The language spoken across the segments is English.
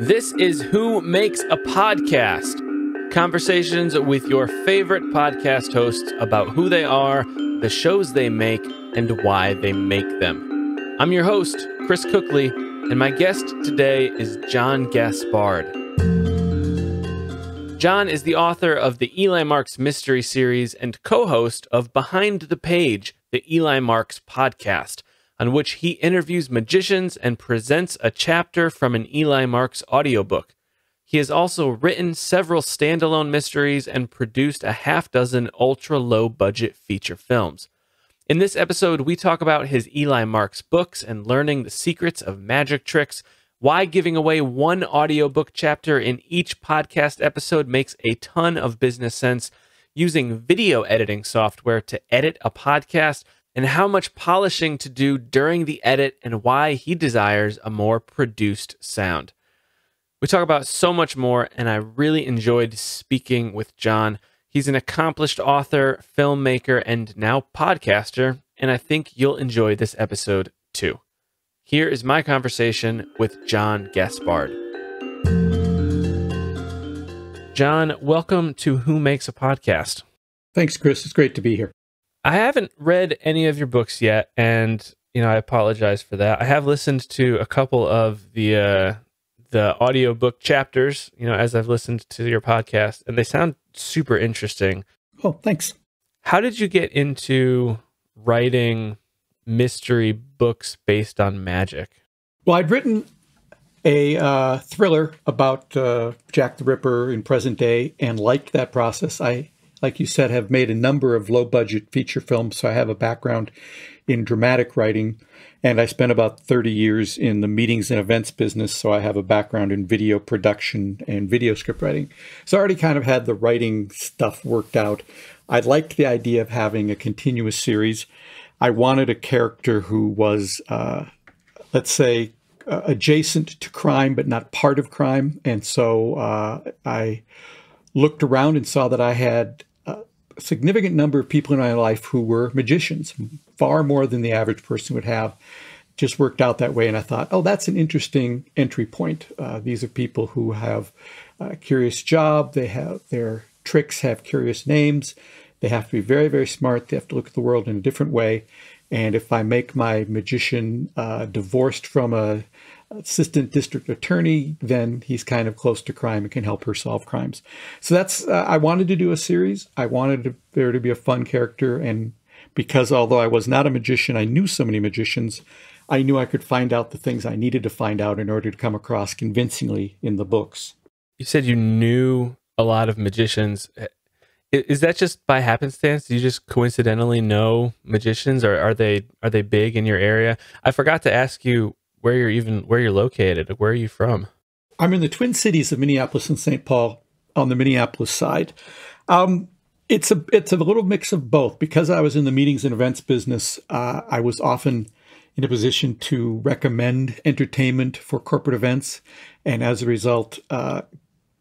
This is Who Makes a Podcast. Conversations with your favorite podcast hosts about who they are, the shows they make, and why they make them. I'm your host, Chris Cookley, and my guest today is John Gaspard. John is the author of the Eli Marks Mystery Series and co host of Behind the Page, the Eli Marks podcast on which he interviews magicians and presents a chapter from an Eli Marks audiobook. He has also written several standalone mysteries and produced a half dozen ultra low budget feature films. In this episode, we talk about his Eli Marks books and learning the secrets of magic tricks, why giving away one audiobook chapter in each podcast episode makes a ton of business sense, using video editing software to edit a podcast and how much polishing to do during the edit and why he desires a more produced sound. We talk about so much more, and I really enjoyed speaking with John. He's an accomplished author, filmmaker, and now podcaster, and I think you'll enjoy this episode too. Here is my conversation with John Gaspard. John, welcome to Who Makes a Podcast. Thanks, Chris. It's great to be here. I haven't read any of your books yet, and you know I apologize for that. I have listened to a couple of the uh, the audiobook chapters, you know, as I've listened to your podcast, and they sound super interesting. Oh, thanks. How did you get into writing mystery books based on magic? Well, I'd written a uh, thriller about uh, Jack the Ripper in present day and liked that process. I like you said, have made a number of low budget feature films. So I have a background in dramatic writing. And I spent about 30 years in the meetings and events business. So I have a background in video production and video script writing. So I already kind of had the writing stuff worked out. I liked the idea of having a continuous series. I wanted a character who was, uh, let's say, adjacent to crime, but not part of crime. And so uh, I looked around and saw that I had significant number of people in my life who were magicians, far more than the average person would have. Just worked out that way, and I thought, oh, that's an interesting entry point. Uh, these are people who have a curious job. They have their tricks have curious names. They have to be very, very smart. They have to look at the world in a different way. And if I make my magician uh, divorced from a assistant district attorney, then he's kind of close to crime and can help her solve crimes. So that's, uh, I wanted to do a series. I wanted to, there to be a fun character. And because although I was not a magician, I knew so many magicians, I knew I could find out the things I needed to find out in order to come across convincingly in the books. You said you knew a lot of magicians. Is that just by happenstance? Do you just coincidentally know magicians, or are they are they big in your area? I forgot to ask you where you're even where you're located. Where are you from? I'm in the Twin Cities of Minneapolis and St. Paul on the Minneapolis side. Um, it's a it's a little mix of both because I was in the meetings and events business. Uh, I was often in a position to recommend entertainment for corporate events, and as a result, uh,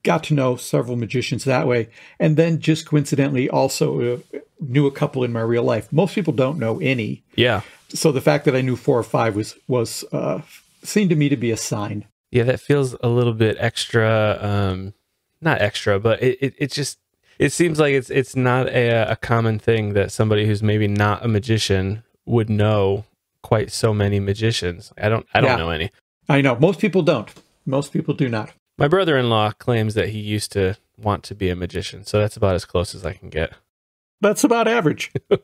got to know several magicians that way. And then just coincidentally, also uh, knew a couple in my real life. Most people don't know any. Yeah so the fact that I knew four or five was was uh, seemed to me to be a sign. Yeah, that feels a little bit extra. Um, not extra, but it, it, it just it seems like it's it's not a, a common thing that somebody who's maybe not a magician would know quite so many magicians. I don't I don't yeah, know any. I know most people don't. Most people do not. My brother-in-law claims that he used to want to be a magician, so that's about as close as I can get. That's about average.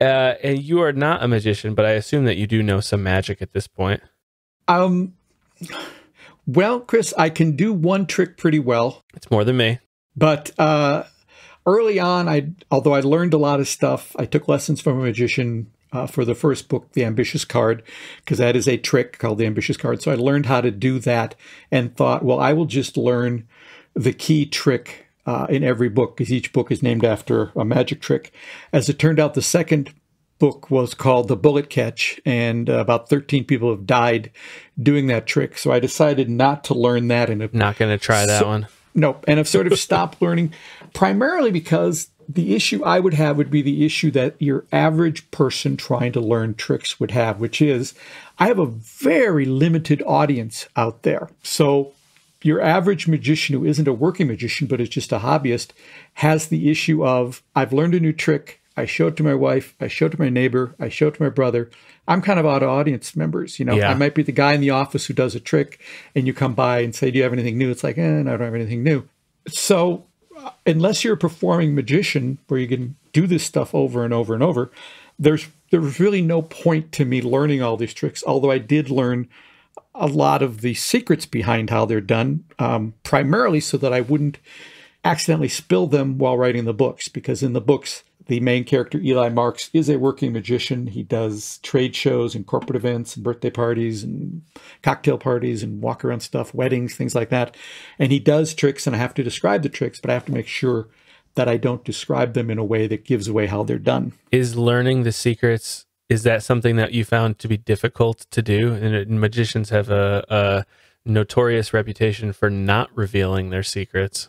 Uh, and you are not a magician, but I assume that you do know some magic at this point. Um, well, Chris, I can do one trick pretty well. It's more than me. But uh, early on, I although I learned a lot of stuff, I took lessons from a magician uh, for the first book, The Ambitious Card, because that is a trick called the Ambitious Card. So I learned how to do that and thought, well, I will just learn the key trick uh, in every book because each book is named after a magic trick. As it turned out, the second book was called The Bullet Catch, and uh, about 13 people have died doing that trick. So I decided not to learn that. And not going to try that so, one. Nope. And I've sort of stopped learning primarily because the issue I would have would be the issue that your average person trying to learn tricks would have, which is I have a very limited audience out there. So your average magician who isn't a working magician but is just a hobbyist has the issue of I've learned a new trick. I show it to my wife. I show it to my neighbor. I show it to my brother. I'm kind of out of audience members. You know, Yeah. I might be the guy in the office who does a trick, and you come by and say, "Do you have anything new?" It's like, eh, I don't have anything new. So, uh, unless you're a performing magician where you can do this stuff over and over and over, there's there's really no point to me learning all these tricks. Although I did learn a lot of the secrets behind how they're done, um, primarily so that I wouldn't accidentally spill them while writing the books. Because in the books, the main character, Eli Marks, is a working magician. He does trade shows and corporate events and birthday parties and cocktail parties and walk around stuff, weddings, things like that. And he does tricks, and I have to describe the tricks, but I have to make sure that I don't describe them in a way that gives away how they're done. Is learning the secrets is that something that you found to be difficult to do? And magicians have a, a notorious reputation for not revealing their secrets.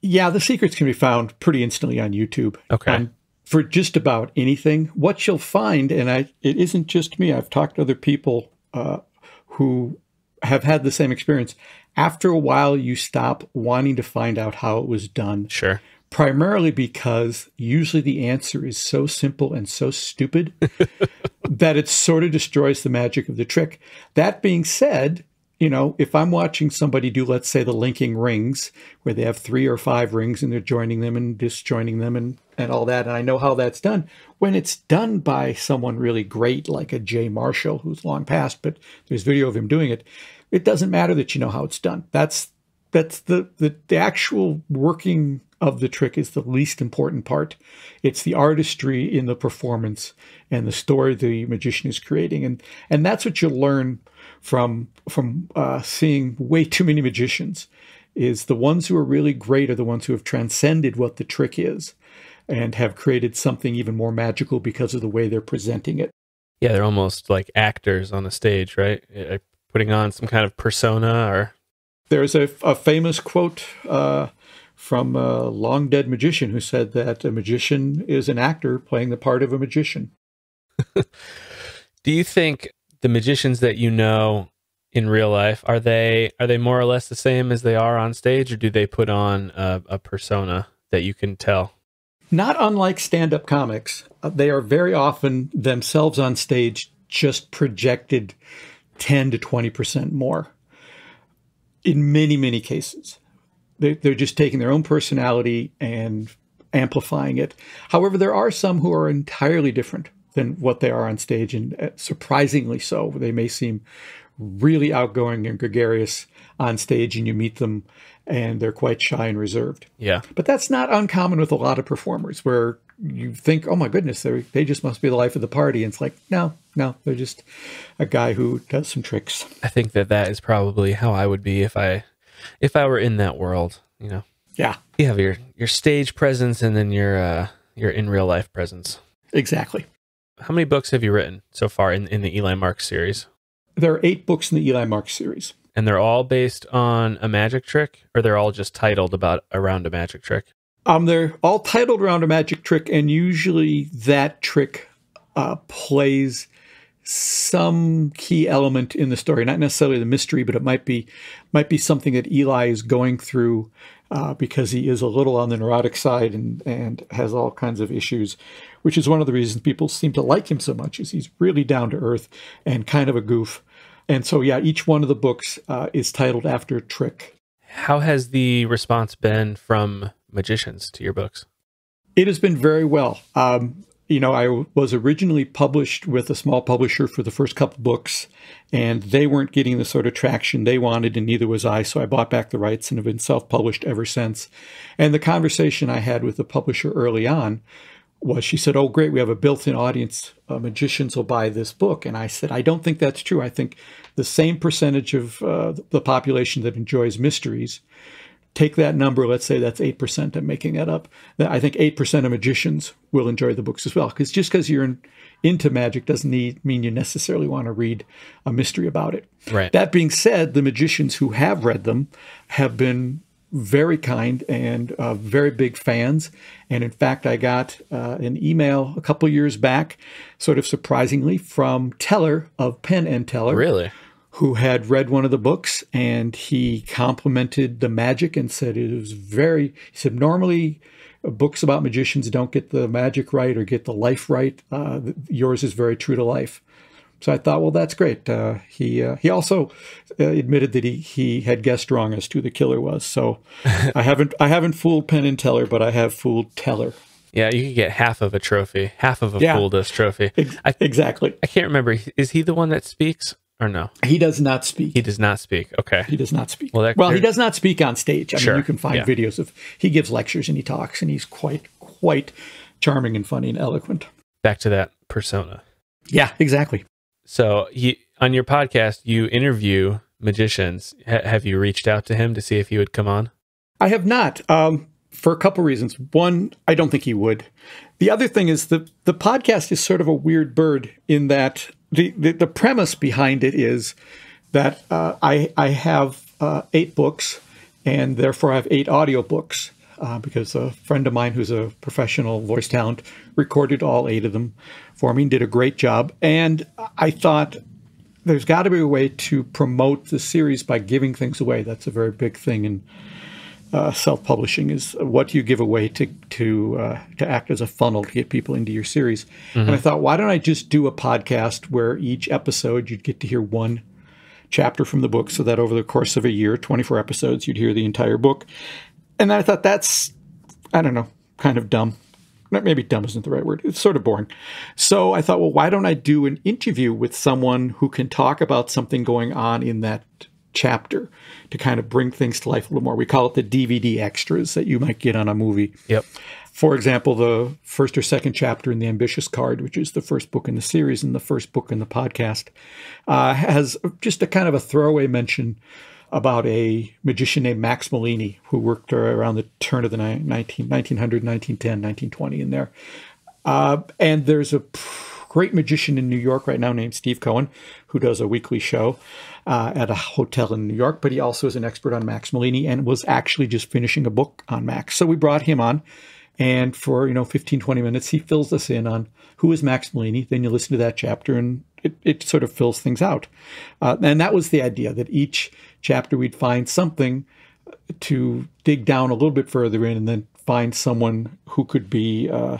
Yeah, the secrets can be found pretty instantly on YouTube. Okay. On- for just about anything, what you'll find, and I, it isn't just me. I've talked to other people uh, who have had the same experience. After a while, you stop wanting to find out how it was done, Sure. Primarily because usually the answer is so simple and so stupid that it sort of destroys the magic of the trick. That being said, you know, if I'm watching somebody do, let's say, the linking rings, where they have three or five rings and they're joining them and disjoining them and, and all that, and I know how that's done, when it's done by someone really great, like a Jay Marshall, who's long past, but there's video of him doing it, it doesn't matter that you know how it's done. That's that's the, the the actual working of the trick is the least important part. It's the artistry in the performance and the story the magician is creating, and and that's what you learn from from uh, seeing way too many magicians. Is the ones who are really great are the ones who have transcended what the trick is, and have created something even more magical because of the way they're presenting it. Yeah, they're almost like actors on a stage, right? Uh, Putting on some kind of persona or There's a, a famous quote uh, from a long dead magician who said that a magician is an actor playing the part of a magician. Do you think the magicians that you know in real life are they are they more or less the same as they are on stage, or do they put on a, a persona that you can tell? Not unlike stand up comics, uh, they are very often themselves on stage just projected 10 to 20% more in many, many cases. They, they're just taking their own personality and amplifying it. However, there are some who are entirely different than what they are on stage, and uh, surprisingly so. They may seem really outgoing and gregarious on stage, and you meet them and they're quite shy and reserved. Yeah, But that's not uncommon with a lot of performers where you think, oh my goodness, they they just must be the life of the party. And it's like, no, no, they're just a guy who does some tricks. I think that that is probably how I would be if I if I were in that world. You know, Yeah, you have your your stage presence and then your uh, your in real life presence. exactly. How many books have you written so far in in the Eli Marks series? There are eight books in the Eli Marks series. And they're all based on a magic trick, or they're all just titled about around a magic trick. Um, they're all titled around a magic trick, and usually that trick uh, plays some key element in the story. Not necessarily the mystery, but it might be might be something that Eli is going through uh, because he is a little on the neurotic side and and has all kinds of issues, which is one of the reasons people seem to like him so much. Is he's really down to earth and kind of a goof. And so, yeah, each one of the books uh, is titled after a trick. How has the response been from magicians to your books? It has been very well. Um, you know, I was originally published with a small publisher for the first couple books, and they weren't getting the sort of traction they wanted, and neither was I. So I bought back the rights and have been self published ever since. And the conversation I had with the publisher early on was she said, Oh, great, we have a built in audience. Uh, magicians will buy this book. And I said, I don't think that's true. I think the same percentage of uh, the population that enjoys mysteries take that number, let's say that's 8%, I'm making that up. I think 8% of magicians will enjoy the books as well. Because just because you're in, into magic doesn't need, mean you necessarily want to read a mystery about it. Right. That being said, the magicians who have read them have been very kind and uh, very big fans. And in fact, I got uh, an email a couple years back, sort of surprisingly, from Teller of Penn and Teller Really? Who had read one of the books and he complimented the magic and said it was very, he said, normally books about magicians don't get the magic right or get the life right. Uh, yours is very true to life. So I thought, well, that's great. Uh, he uh, he also uh, admitted that he he had guessed wrong as to who the killer was. So I haven't I haven't fooled Penn and Teller, but I have fooled Teller. Yeah, you could get half of a trophy, half of a yeah, fooled us trophy. Ex- I, exactly. I can't remember. Is he the one that speaks or no? He does not speak. He does not speak. Okay. He does not speak. Well, that, well he does not speak on stage. I sure. mean, you can find yeah. videos of he gives lectures and he talks, and he's quite quite charming and funny and eloquent. Back to that persona. Yeah, exactly. So you, on your podcast, you interview magicians. H- have you reached out to him to see if he would come on? I have not. Um, for a couple reasons. One, I don't think he would. The other thing is the the podcast is sort of a weird bird in that the the, premise behind it is that uh, I I have uh, eight books, and therefore I have eight audiobooks. Uh, because a friend of mine who's a professional voice talent recorded all eight of them for me and did a great job. And I thought there's got to be a way to promote the series by giving things away. That's a very big thing in uh, self-publishing is what you give away to to uh, to act as a funnel to get people into your series. Mm-hmm. And I thought, why don't I just do a podcast where each episode you'd get to hear one chapter from the book, so that over the course of a year, 24 episodes, you'd hear the entire book. And then I thought that's, I don't know, kind of dumb maybe dumb isn't the right word. It's sort of boring. So I thought, well, why don't I do an interview with someone who can talk about something going on in that chapter to kind of bring things to life a little more. We call it the DVD extras that you might get on a movie. Yep. For example, the first or second chapter in The Ambitious Card, which is the first book in the series and the first book in the podcast, uh, has just a kind of a throwaway mention about a magician named Max Malini who worked around the turn of the 19, 1900, 1910, 1920 in there. Uh, and there's a great magician in New York right now named Steve Cohen who does a weekly show uh, at a hotel in New York, but he also is an expert on Max Malini and was actually just finishing a book on Max. So we brought him on. And for, you know, 15, 20 minutes, he fills us in on who is Max Malini. Then you listen to that chapter and it, it sort of fills things out. Uh, and that was the idea that each chapter we'd find something to dig down a little bit further in and then find someone who could be uh,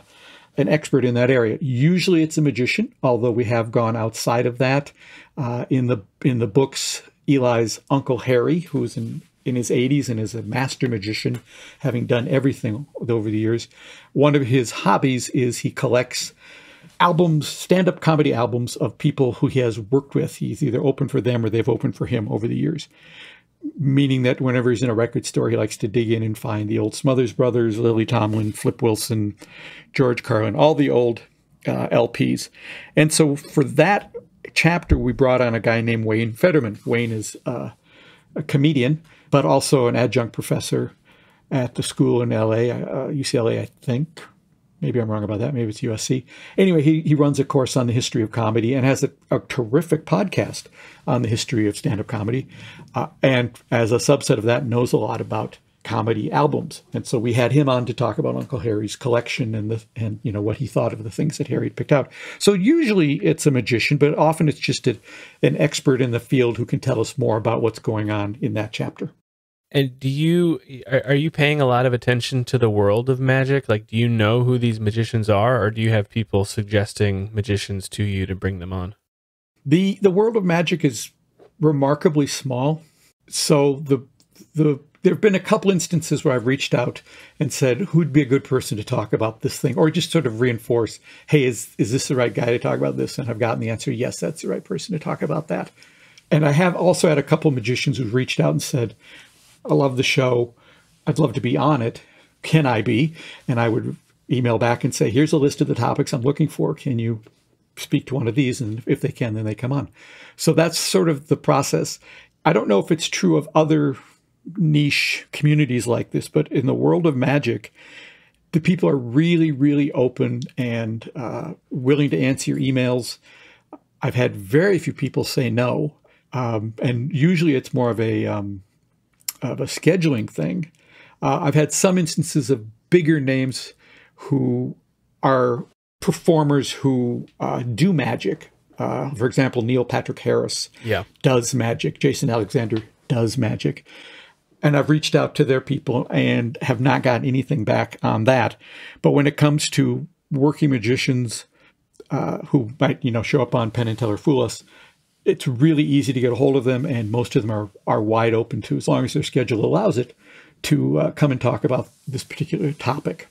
an expert in that area. Usually it's a magician, although we have gone outside of that. Uh, in the in the books, Eli's uncle Harry, who's in in his 80s and is a master magician, having done everything over the years. One of his hobbies is he collects albums, stand up comedy albums of people who he has worked with. He's either opened for them or they've opened for him over the years. Meaning that whenever he's in a record store, he likes to dig in and find the old Smothers Brothers, Lily Tomlin, Flip Wilson, George Carlin, all the old uh, LPs. And so for that chapter, we brought on a guy named Wayne Federman. Wayne is uh, a comedian, but also an adjunct professor at the school in LA, uh, UCLA, I think, Maybe I'm wrong about that. Maybe it's USC. Anyway, he, he runs a course on the history of comedy and has a, a terrific podcast on the history of stand up comedy. Uh, and as a subset of that, knows a lot about comedy albums. And so we had him on to talk about Uncle Harry's collection and the and you know what he thought of the things that Harry picked out. So usually it's a magician, but often it's just a, an expert in the field who can tell us more about what's going on in that chapter. And do you are, you paying a lot of attention to the world of magic? Like, do you know who these magicians are, or do you have people suggesting magicians to you to bring them on? the The world of magic is remarkably small, so the the there have been a couple instances where I've reached out and said, "Who'd be a good person to talk about this thing?" or just sort of reinforce, "Hey, is is this the right guy to talk about this?" And I've gotten the answer, "Yes, that's the right person to talk about that." And I have also had a couple magicians who've reached out and said, I love the show. I'd love to be on it. Can I be? And I would email back and say, here's a list of the topics I'm looking for. Can you speak to one of these? And if they can, then they come on. So that's sort of the process. I don't know if it's true of other niche communities like this, but in the world of magic, the people are really, really open and uh, willing to answer your emails. I've had very few people say no. Um, and usually it's more of a um, of a scheduling thing. Uh, I've had some instances of bigger names who are performers who uh, do magic Uh, for example, Neil Patrick Harris Yeah. does magic. Jason Alexander does magic. And I've reached out to their people and have not gotten anything back on that. But when it comes to working magicians uh, who might, you know, show up on Penn and Teller Fool Us, it's really easy to get a hold of them, and most of them are are wide open to, as long as their schedule allows it, to uh, come and talk about this particular topic.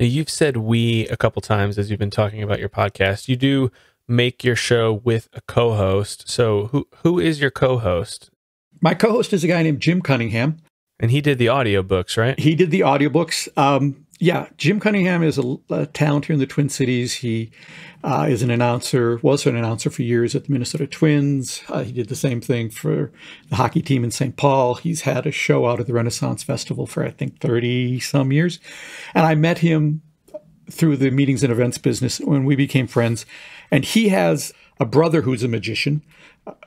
Now, you've said we a couple times as you've been talking about your podcast. You do make your show with a co-host. So who who is your co-host? My co-host is a guy named Jim Cunningham. And he did the audiobooks, right? He did the audiobooks. Um, yeah, Jim Cunningham is a, a, talent here in the Twin Cities. He uh, is an announcer, was an announcer for years at the Minnesota Twins. Uh, he did the same thing for the hockey team in St. Paul. He's had a show out at the Renaissance Festival for, I think, 30 some years. And I met him through the meetings and events business when we became friends. And he has a brother who's a magician.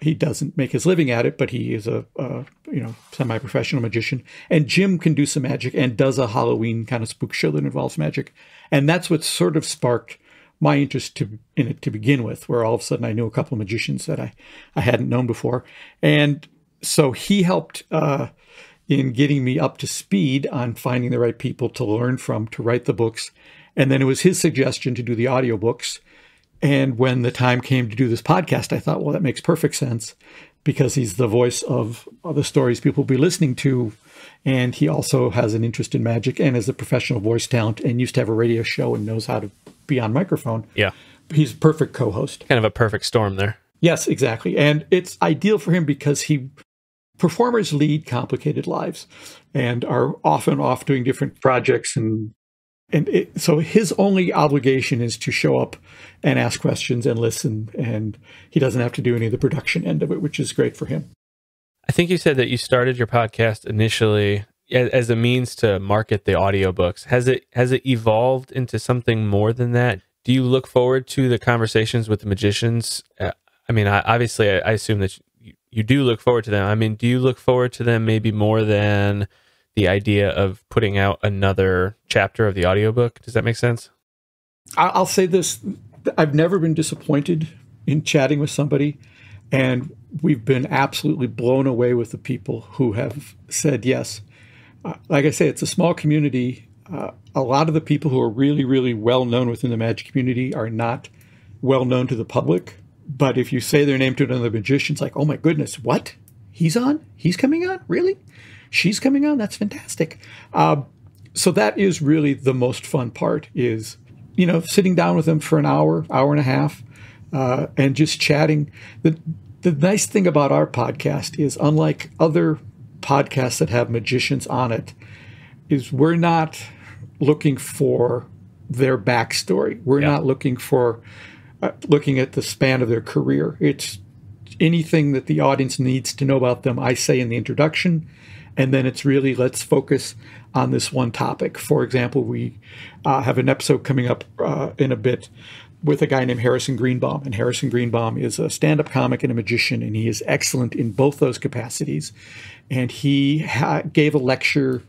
He doesn't make his living at it, but he is a, a you know semi-professional magician. And Jim can do some magic and does a Halloween kind of spook show that involves magic, and that's what sort of sparked my interest to, in it to begin with. Where all of a sudden I knew a couple of magicians that I I hadn't known before, and so he helped. Uh, in getting me up to speed on finding the right people to learn from to write the books. And then it was his suggestion to do the audiobooks. And when the time came to do this podcast, I thought, well, that makes perfect sense because he's the voice of the stories people will be listening to. And he also has an interest in magic and is a professional voice talent and used to have a radio show and knows how to be on microphone. Yeah. He's a perfect co host. Kind of a perfect storm there. Yes, exactly. And it's ideal for him because he performers lead complicated lives and are often off doing different projects and and it, so his only obligation is to show up and ask questions and listen and he doesn't have to do any of the production end of it which is great for him. I think you said that you started your podcast initially as a means to market the audiobooks. Has it has it evolved into something more than that? Do you look forward to the conversations with the magicians? Uh, i mean I, obviously I, I assume that you, you do look forward to them. I mean do you look forward to them maybe more than the idea of putting out another chapter of the audiobook. Does that make sense? I'll say this I've never been disappointed in chatting with somebody, and we've been absolutely blown away with the people who have said yes. Uh, like I say, it's a small community. Uh, a lot of the people who are really, really well known within the magic community are not well known to the public. But if you say their name to another magician, it's like, oh my goodness, what? He's on? He's coming on? Really? she's coming on. That's fantastic. Uh, so that is really the most fun part is, you know, sitting down with them for an hour, hour and a half, uh, and just chatting. The, the nice thing about our podcast is unlike other podcasts that have magicians on it, is we're not looking for their backstory. We're yeah. not looking for uh, looking at the span of their career. It's anything that the audience needs to know about them. I say in the introduction, and then it's really let's focus on this one topic. For example, we uh, have an episode coming up uh, in a bit with a guy named Harrison Greenbaum, and Harrison Greenbaum is a stand-up comic and a magician, and he is excellent in both those capacities. And he ha- gave a lecture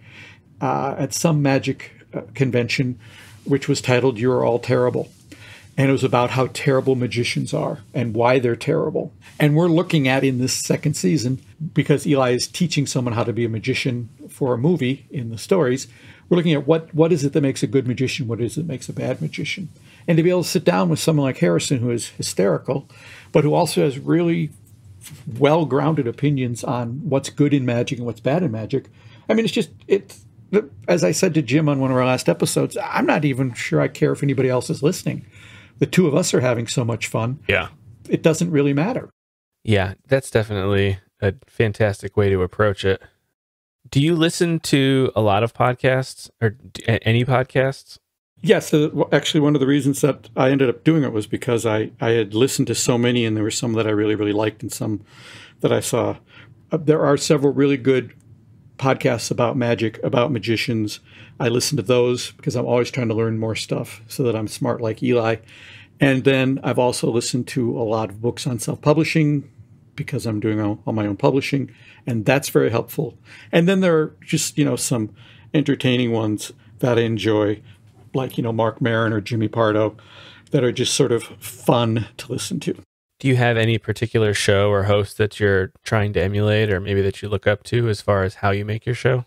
uh, at some magic uh, convention, which was titled "You're All Terrible." and it was about how terrible magicians are and why they're terrible. And we're looking at in this second season, because Eli is teaching someone how to be a magician for a movie in the stories, we're looking at what, what is it that makes a good magician, what is it that makes a bad magician. And to be able to sit down with someone like Harrison, who is hysterical, but who also has really well grounded opinions on what's good in magic and what's bad in magic. I mean, it's just, it's, as I said to Jim on one of our last episodes, I'm not even sure I care if anybody else is listening the two of us are having so much fun. Yeah. It doesn't really matter. Yeah, that's definitely a fantastic way to approach it. Do you listen to a lot of podcasts or any podcasts? Yes, actually, one of the reasons that I ended up doing it was because I, I had listened to so many, and there were some that I really, really liked, and some that I saw. Uh, there are several really good podcasts about magic, about magicians. I listen to those because I'm always trying to learn more stuff so that I'm smart like Eli. And then I've also listened to a lot of books on self publishing because I'm doing all, all, my own publishing, and that's very helpful. And then there are just, you know, some entertaining ones that I enjoy, like, you know, Marc Maron or Jimmy Pardo, that are just sort of fun to listen to. Do you have any particular show or host that you're trying to emulate or maybe that you look up to as far as how you make your show?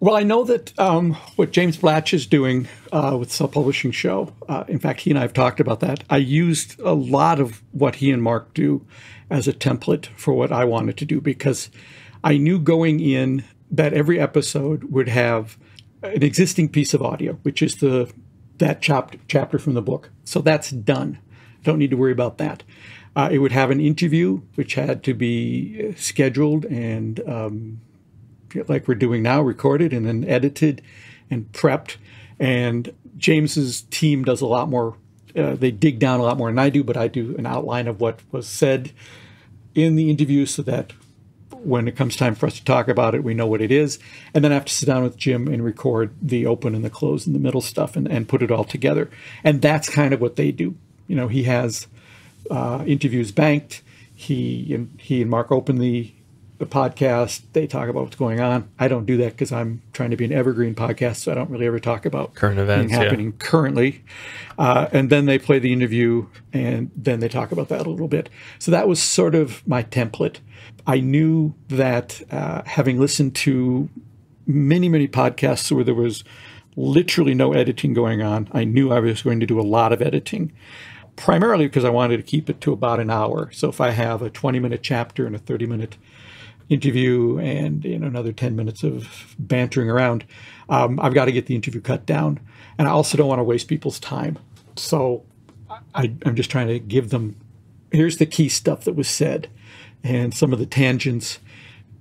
Well, I know that um, what James Blatch is doing uh, with Self Publishing Show, uh, in fact, he and I have talked about that. I used a lot of what he and Mark do as a template for what I wanted to do because I knew going in that every episode would have an existing piece of audio, which is the that chapter chapter from the book. So that's done. Don't need to worry about that. Uh, it would have an interview, which had to be scheduled and um, like we're doing now, recorded and then edited and prepped. And James's team does a lot more. Uh, they dig down a lot more than I do, but I do an outline of what was said in the interview so that when it comes time for us to talk about it, we know what it is. And then I have to sit down with Jim and record the open and the close and the middle stuff and, and put it all together. And that's kind of what they do. You know, he has uh, interviews banked. He and he and Mark open the the podcast. They talk about what's going on. I don't do that because I'm trying to be an evergreen podcast, so I don't really ever talk about current events happening yeah. currently. Uh, and then they play the interview, and then they talk about that a little bit. So that was sort of my template. I knew that uh, having listened to many, many podcasts where there was literally no editing going on, I knew I was going to do a lot of editing primarily because I wanted to keep it to about an hour. So if I have a 20 minute chapter and a 30 minute interview and you know, another 10 minutes of bantering around, um, I've got to get the interview cut down. And I also don't want to waste people's time. So I, I'm just trying to give them here's the key stuff that was said and some of the tangents.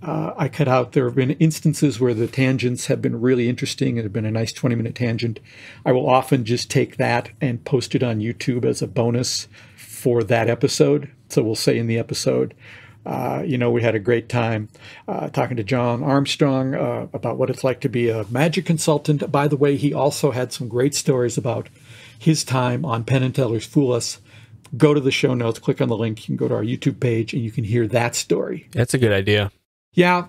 Uh, I cut out. There have been instances where the tangents have been really interesting. It had been a nice 20 minute tangent. I will often just take that and post it on YouTube as a bonus for that episode. So we'll say in the episode, uh, you know, we had a great time uh, talking to John Armstrong uh, about what it's like to be a magic consultant. By the way, he also had some great stories about his time on Penn and Teller's Fool Us. Go to the show notes, click on the link, you can go to our YouTube page, and you can hear that story. That's a good idea. Yeah,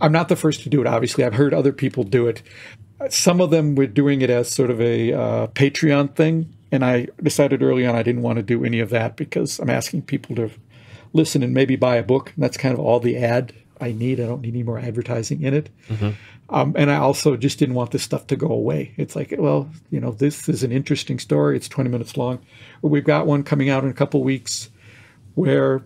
I'm not the first to do it, obviously. I've heard other people do it. Some of them were doing it as sort of a uh, Patreon thing. And I decided early on I didn't want to do any of that because I'm asking people to listen and maybe buy a book. And that's kind of all the ad I need. I don't need any more advertising in it. Mm-hmm. Um, and I also just didn't want this stuff to go away. It's like, well, you know, this is an interesting story. It's 20 minutes long. We've got one coming out in a couple weeks where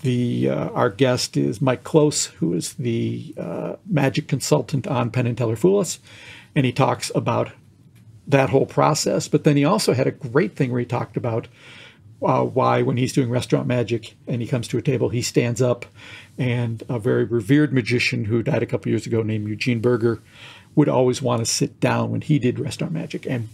the uh, our guest is Mike Close, who is the uh, magic consultant on Penn and Teller Fool Us, and he talks about that whole process. But then he also had a great thing where he talked about uh, why, when he's doing restaurant magic and he comes to a table, he stands up, and a very revered magician who died a couple years ago named Eugene Burger would always want to sit down when he did restaurant magic and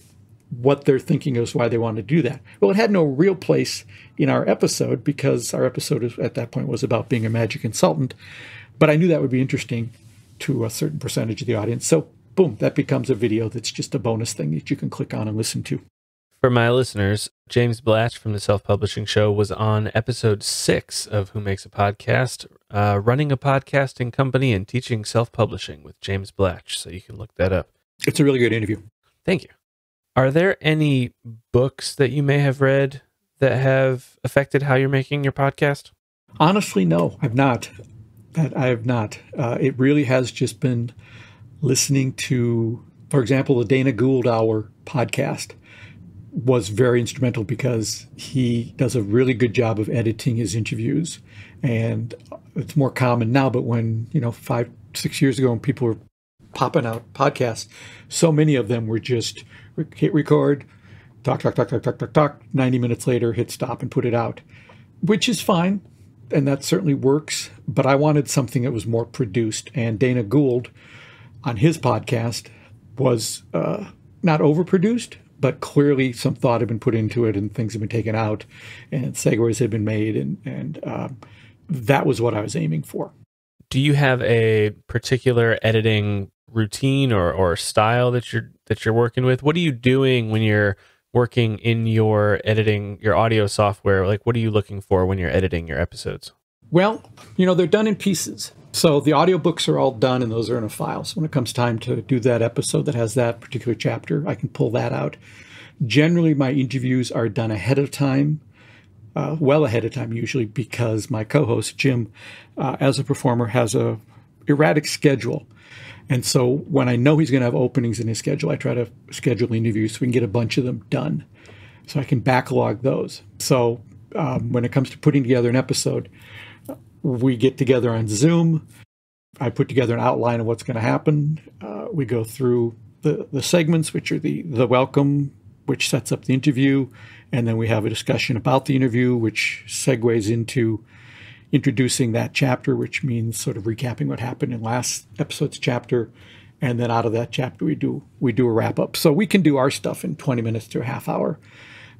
what they're thinking is why they want to do that. Well, it had no real place in our episode because our episode at that point was about being a magic consultant. But I knew that would be interesting to a certain percentage of the audience. So, boom, that becomes a video that's just a bonus thing that you can click on and listen to. For my listeners, James Blatch from the Self Publishing Show was on episode six of Who Makes a Podcast, uh, running a podcasting company and teaching self publishing with James Blatch. So you can look that up. It's a really good interview. Thank you. Are there any books that you may have read that have affected how you're making your podcast? Honestly, no, I've not. That I have not. Uh, it really has just been listening to, for example, the Dana Gould Hour podcast was very instrumental because he does a really good job of editing his interviews. And it's more common now, but when, you know, five, six years ago, when people were popping out podcasts, so many of them were just hit record, talk, talk, talk, talk, talk, talk, talk. 90 minutes later, hit stop and put it out, which is fine. And that certainly works. But I wanted something that was more produced. And Dana Gould on his podcast was uh, not overproduced, but clearly some thought had been put into it and things had been taken out and segues had been made. And, and um, that was what I was aiming for. Do you have a particular editing routine or, or style that you're that you're working with? What are you doing when you're working in your editing your audio software? Like what are you looking for when you're editing your episodes? Well, you know, they're done in pieces. So the audiobooks are all done and those are in a file. So when it comes time to do that episode that has that particular chapter, I can pull that out. Generally, my interviews are done ahead of time. uh, well ahead of time, usually because my co-host Jim, uh, as a performer, has a erratic schedule. And so when I know he's going to have openings in his schedule, I try to schedule interviews so we can get a bunch of them done. So I can backlog those. So um, when it comes to putting together an episode, we get together on Zoom. I put together an outline of what's going to happen. Uh, we go through the, the segments, which are the, the welcome, which sets up the interview. And then we have a discussion about the interview, which segues into introducing that chapter, which means sort of recapping what happened in last episode's chapter. And then out of that chapter, we do we do a wrap up. So we can do our stuff in 20 minutes to a half hour.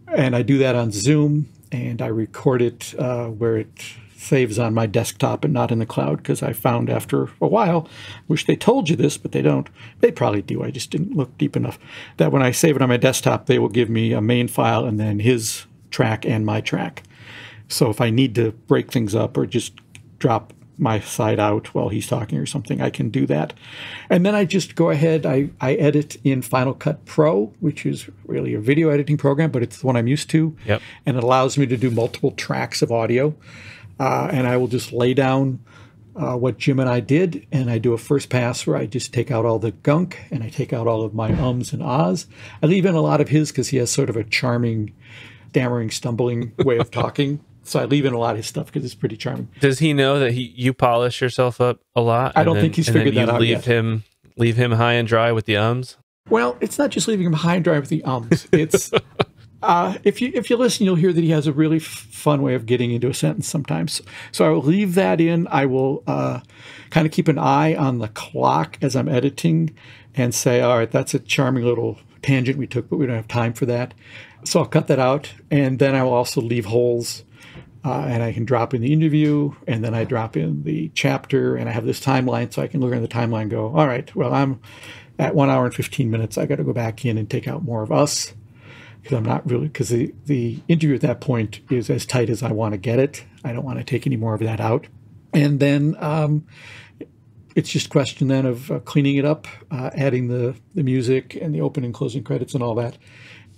And I do that on Zoom, and I record it uh, where it saves on my desktop and not in the cloud because I found after a while, wish they told you this, but they don't. They probably do. I just didn't look deep enough. That when I save it on my desktop, they will give me a main file and then his track and my track. So if I need to break things up or just drop my side out while he's talking or something, I can do that. And then I just go ahead, I, I edit in Final Cut Pro, which is really a video editing program, but it's the one I'm used to. Yep. And it allows me to do multiple tracks of audio. Uh, and I will just lay down uh, what Jim and I did, and I do a first pass where I just take out all the gunk and I take out all of my ums and ahs. I leave in a lot of his because he has sort of a charming, stammering, stumbling way of talking. So I leave in a lot of his stuff because it's pretty charming. Does he know that he you polish yourself up a lot? I don't think he's and then figured that out leave yet. him leave him high and dry with the ums. Well, it's not just leaving him high and dry with the ums. It's uh, if you if you listen, you'll hear that he has a really fun way of getting into a sentence sometimes. So I will leave that in. I will uh, kind of keep an eye on the clock as I'm editing, and say, all right, that's a charming little tangent we took, but we don't have time for that. So I'll cut that out, and then I will also leave holes. Uh, and I can drop in the interview, and then I drop in the chapter, and I have this timeline, so I can look at the timeline go, all right, well, I'm at one hour and 15 minutes. I got to go back in and take out more of us because I'm not really, because the, the interview at that point is as tight as I want to get it. I don't want to take any more of that out. And then um, it's just question then of uh, cleaning it up, uh, adding the, the music and the opening closing credits and all that.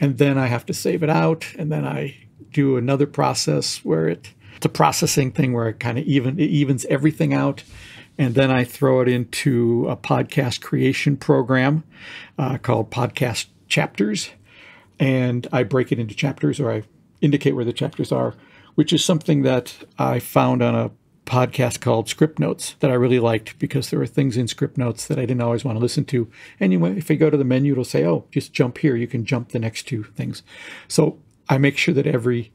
And then I have to save it out, and then I do another process where it it's a processing thing where it kind of even it evens everything out, and then I throw it into a podcast creation program uh, called Podcast Chapters, and I break it into chapters or I indicate where the chapters are, which is something that I found on a podcast called Script Notes that I really liked because there were things in Script Notes that I didn't always want to listen to. Anyway, if I go to the menu, it'll say, "Oh, just jump here." You can jump the next two things. So I make sure that every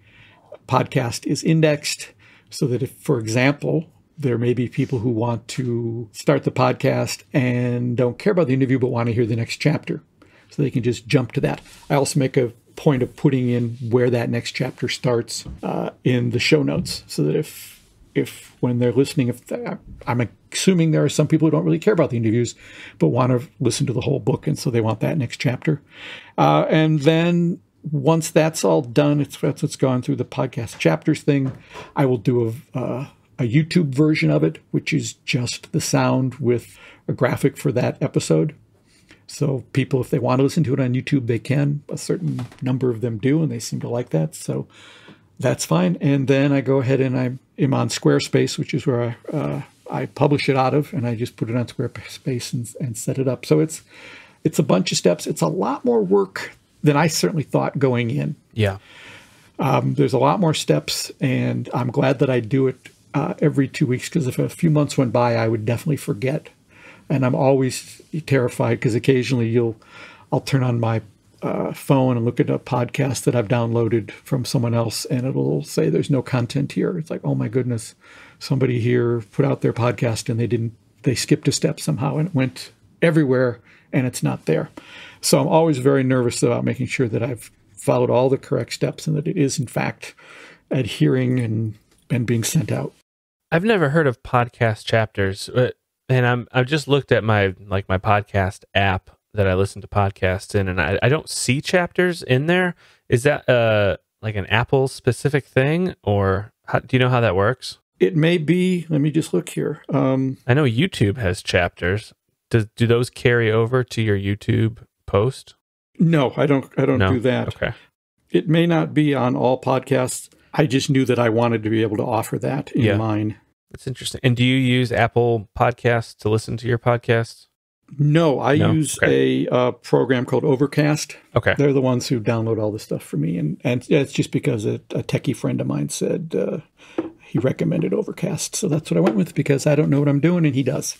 podcast is indexed so that if, for example, there may be people who want to start the podcast and don't care about the interview but want to hear the next chapter. So they can just jump to that. I also make a point of putting in where that next chapter starts uh, in the show notes so that if if when they're listening, if they, I'm assuming there are some people who don't really care about the interviews, but want to listen to the whole book, and so they want that next chapter. Uh, and then once that's all done, it's that's what's gone through the podcast chapters thing. I will do a uh, a YouTube version of it, which is just the sound with a graphic for that episode. So people, if they want to listen to it on YouTube, they can. A certain number of them do, and they seem to like that. So that's fine. And then I go ahead and I am on Squarespace, which is where I, uh, I publish it out of, and I just put it on Squarespace and, and set it up. So it's it's a bunch of steps. It's a lot more work than I certainly thought going in. Yeah. Um, there's a lot more steps, and I'm glad that I do it uh, every two weeks because if a few months went by, I would definitely forget. And I'm always terrified because occasionally you'll, I'll turn on my uh, phone and look at a podcast that I've downloaded from someone else, and it'll say there's no content here. It's like, oh my goodness, somebody here put out their podcast and they didn't, they skipped a step somehow and it went everywhere and it's not there. So I'm always very nervous about making sure that I've followed all the correct steps and that it is in fact adhering and and being sent out. I've never heard of podcast chapters, but and I'm I've just looked at my like my podcast app that I listen to podcasts in, and I, I don't see chapters in there. Is that uh like an Apple specific thing, or how, do you know how that works? It may be. Let me just look here. Um, I know YouTube has chapters. Does do those carry over to your YouTube post? no, I don't. I don't No. do that. Okay. It may not be on all podcasts. I just knew that I wanted to be able to offer that in Yeah. mine. That's interesting. And do you use Apple Podcasts to listen to your podcasts? No, I No? use Okay. a uh, program called Overcast. Okay. They're the ones who download all the stuff for me, and and it's just because a, a techie friend of mine said uh, he recommended Overcast, so that's what I went with because I don't know what I'm doing, and he does.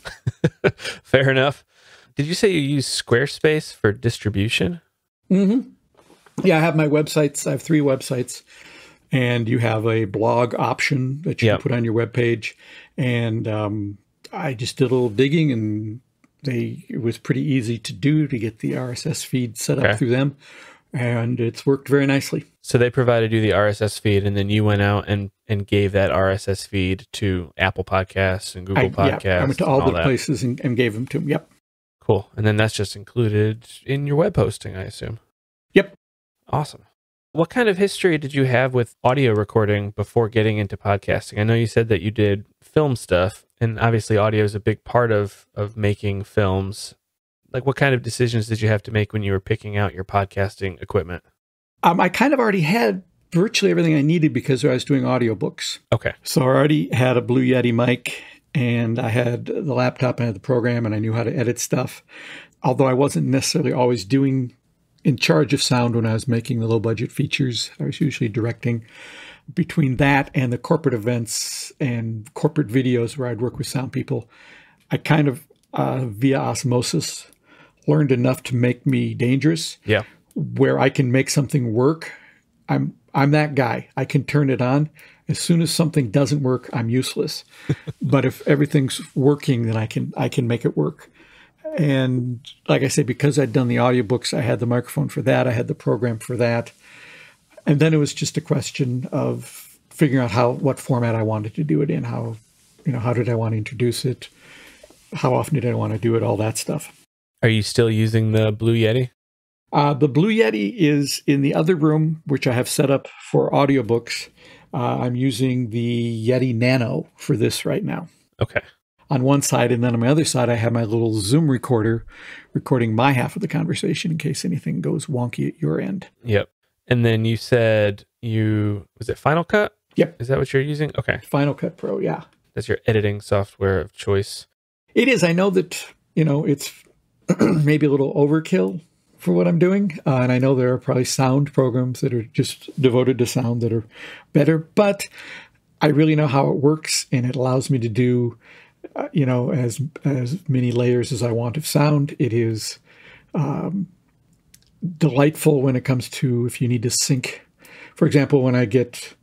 Fair enough. Did you say you use Squarespace for distribution? Mm-hmm. Yeah, I have my websites. I have three websites, and you have a blog option that you Yep. can put on your web page. And um, I just did a little digging, and they it was pretty easy to do to get the RSS feed set up Okay. through them, and it's worked very nicely. So they provided you the RSS feed, and then you went out and, and gave that RSS feed to Apple Podcasts and Google I, Podcasts. yeah, I went to all, and the places and, and gave them to them. Yep. Cool. And then that's just included in your web hosting, I assume. Yep. Awesome. What kind of history did you have with audio recording before getting into podcasting? I know you said that you did film stuff, and obviously audio is a big part of of making films. Like what kind of decisions did you have to make when you were picking out your podcasting equipment? Um, I kind of already had virtually everything I needed because I was doing audiobooks. Okay. So I already had a Blue Yeti mic and I had the laptop and I had the program and I knew how to edit stuff. Although I wasn't necessarily always doing in charge of sound when I was making the low budget features, I was usually directing. Between that and the corporate events and corporate videos where I'd work with sound people, I kind of, uh, via osmosis, learned enough to make me dangerous Yeah. where I can make something work. I'm I'm that guy. I can turn it on. As soon as something doesn't work, I'm useless. but if everything's working, then I can I can make it work. And like I say, because I'd done the audiobooks, I had the microphone for that, I had the program for that. And then it was just a question of figuring out how what format I wanted to do it in, how you know, how did I want to introduce it, how often did I want to do it, all that stuff. Are you still using the Blue Yeti? Uh, the Blue Yeti is in the other room, which I have set up for audiobooks. Uh, I'm using the Yeti Nano for this right now Okay. On one side. And then on my other side, I have my little Zoom recorder recording my half of the conversation in case anything goes wonky at your end. Yep. And then you said you was it Final Cut? Yep. Is that what you're using? Okay. Final Cut Pro, yeah. That's your editing software of choice. It is. I know that, you know, it's maybe a little overkill for what I'm doing. Uh, and I know there are probably sound programs that are just devoted to sound that are better, but I really know how it works and it allows me to do, uh, you know, as, as many layers as I want of sound. It is um, delightful when it comes to if you need to sync. For example, when I get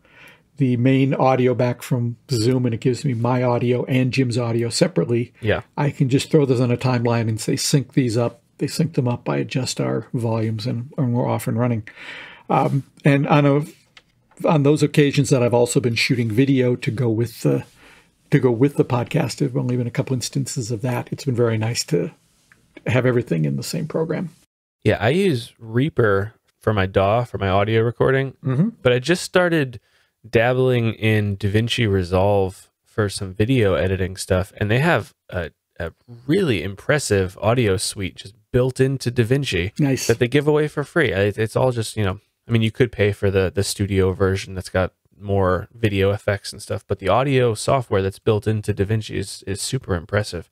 the main audio back from Zoom and it gives me my audio and Jim's audio separately, Yeah. I can just throw those on a timeline and say sync these up. They sync them up. I adjust our volumes and, and we're off and running. Um, and on a on those occasions that I've also been shooting video to go with the to go with the podcast. There've only been a couple instances of that. It's been very nice to have everything in the same program. Yeah, I use Reaper for my DAW for my audio recording, Mm-hmm. but I just started dabbling in DaVinci Resolve for some video editing stuff, and they have a, a really impressive audio suite just built into DaVinci Nice. that they give away for free. It's all just you know, I mean, you could pay for the the studio version that's got more video effects and stuff, but the audio software that's built into DaVinci is is super impressive.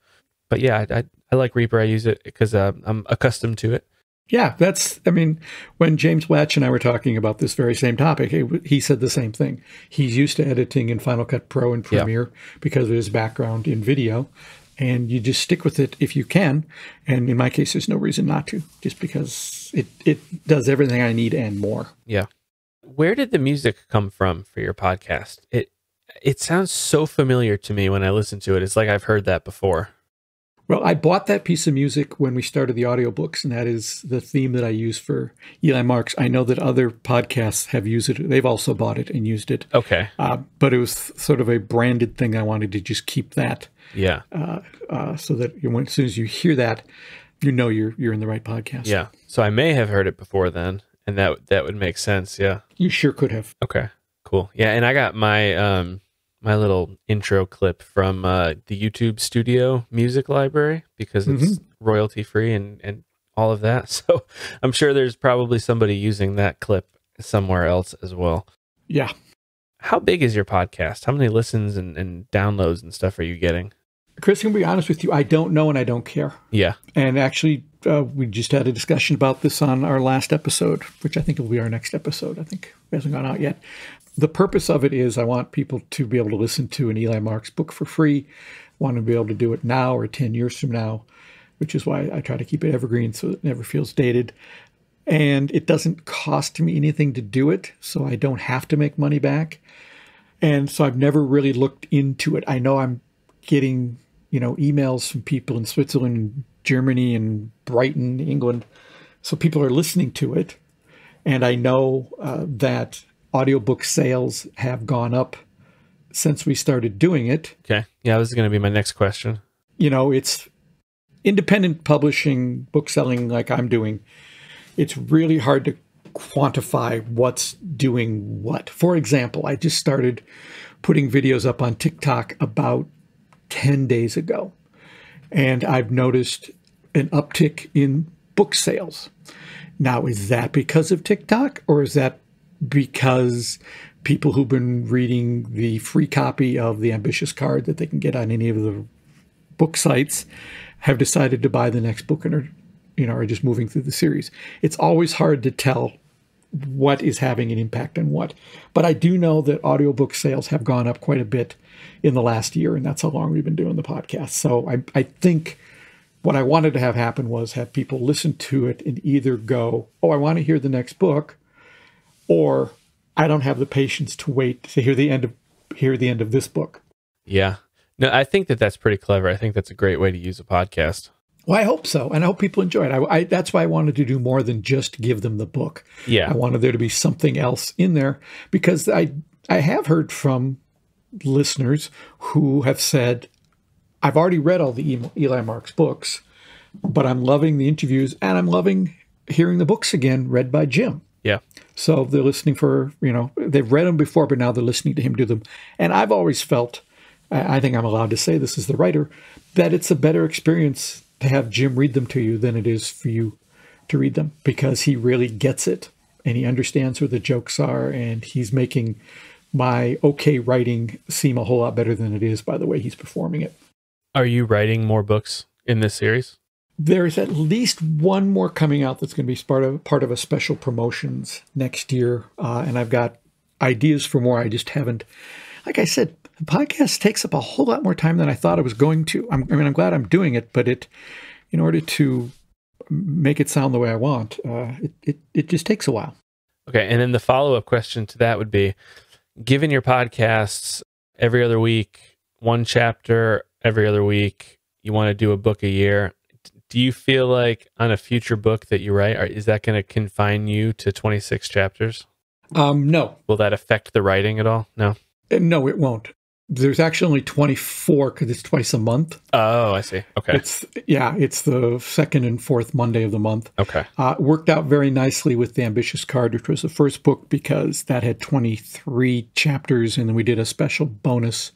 But yeah, I I, I like Reaper. I use it because uh, I'm accustomed to it. Yeah, that's. I mean, when James Blatch and I were talking about this very same topic, he, he said the same thing. He's used to editing in Final Cut Pro and Yeah. Premiere because of his background in video, and you just stick with it if you can. And in my case, there's no reason not to, just because it it does everything I need and more. Yeah. Where did the music come from for your podcast? It it sounds so familiar to me when I listen to it. It's like I've heard that before. Well, I bought that piece of music when we started the audiobooks, and that is the theme that I use for Eli Marks. I know that other podcasts have used it; they've also bought it and used it. Okay. Uh, but it was sort of a branded thing. I wanted to just keep that Yeah. uh, uh, so that you, when, as soon as you hear that, you know you're you're in the right podcast. Yeah. So I may have heard it before then, and that that would make sense. Yeah. you sure could have. Okay. Cool. Yeah, and I got my um my little intro clip from uh the YouTube Studio Music Library because it's royalty free and and all of that. So I'm sure there's probably somebody using that clip somewhere else as well. Yeah, How big is your podcast? How many listens and, and downloads and stuff are you getting? Chris, I'm to be honest with you. I don't know and I don't care. Yeah. And actually, uh, we just had a discussion about this on our last episode, which I think will be our next episode. I think it hasn't gone out yet. The purpose of it is I want people to be able to listen to an Eli Marks book for free. I want to be able to do it now or 10 years from now, which is why I try to keep it evergreen so it never feels dated. And it doesn't cost me anything to do it, so I don't have to make money back. And so I've never really looked into it. I know I'm getting, you know, emails from people in Switzerland and Germany and Brighton, England. So people are listening to it. And I know uh, that audiobook sales have gone up since we started doing it. Okay. Yeah, this is going to be my next question. You know, it's independent publishing, book selling like I'm doing. It's really hard to quantify what's doing what. For example, I just started putting videos up on TikTok about 10 days ago, and I've noticed an uptick in book sales. Now, is that because of TikTok or is that because people who've been reading the free copy of the ambitious card that they can get on any of the book sites have decided to buy the next book and are you know are just moving through the series? It's always hard to tell what is having an impact on what. But i do know that audiobook sales have gone up quite a bit in the last year and that's how long we've been doing the podcast. So i, I think what i wanted to have happen was have people listen to it and either go oh i want to hear the next book or I don't have the patience to wait to hear the end of hear the end of this book. Yeah. No, I think that that's pretty clever. I think that's a great way to use a podcast. Well, I hope so, and I hope people enjoy it. I, I, that's why I wanted to do more than just give them the book. Yeah, I wanted there to be something else in there because I I have heard from listeners who have said, "I've already read all the Eli Marks books, but I'm loving the interviews and I'm loving hearing the books again read by Jim." Yeah. So they're listening for, you know, they've read them before, but now they're listening to him do them. And I've always felt, I think I'm allowed to say this as the writer, that it's a better experience to have Jim read them to you than it is for you to read them because he really gets it and he understands where the jokes are and he's making my okay writing seem a whole lot better than it is by the way he's performing it. Are you writing more books in this series? There's at least one more coming out that's going to be part of part of a special promotions next year, uh, and I've got ideas for more. I just haven't. Like I said, the podcast takes up a whole lot more time than I thought it was going to. I'm, i mean, I'm glad I'm doing it, but it, in order to make it sound the way I want, uh, it, it it just takes a while. Okay, and then the follow up question to that would be, given your podcasts every other week, one chapter every other week, you want to do a book a year do you feel like on a future book that you write, is that going to confine you to 26 chapters? Um, no. Will that affect the writing at all? No. Uh, no, it won't. There's actually only 24 because it's twice a month. Oh, I see. Okay. It's yeah, it's the second and fourth Monday of the month. Okay. Uh, worked out very nicely with the Ambitious Card, which was the first book because that had 23 chapters, and then we did a special bonus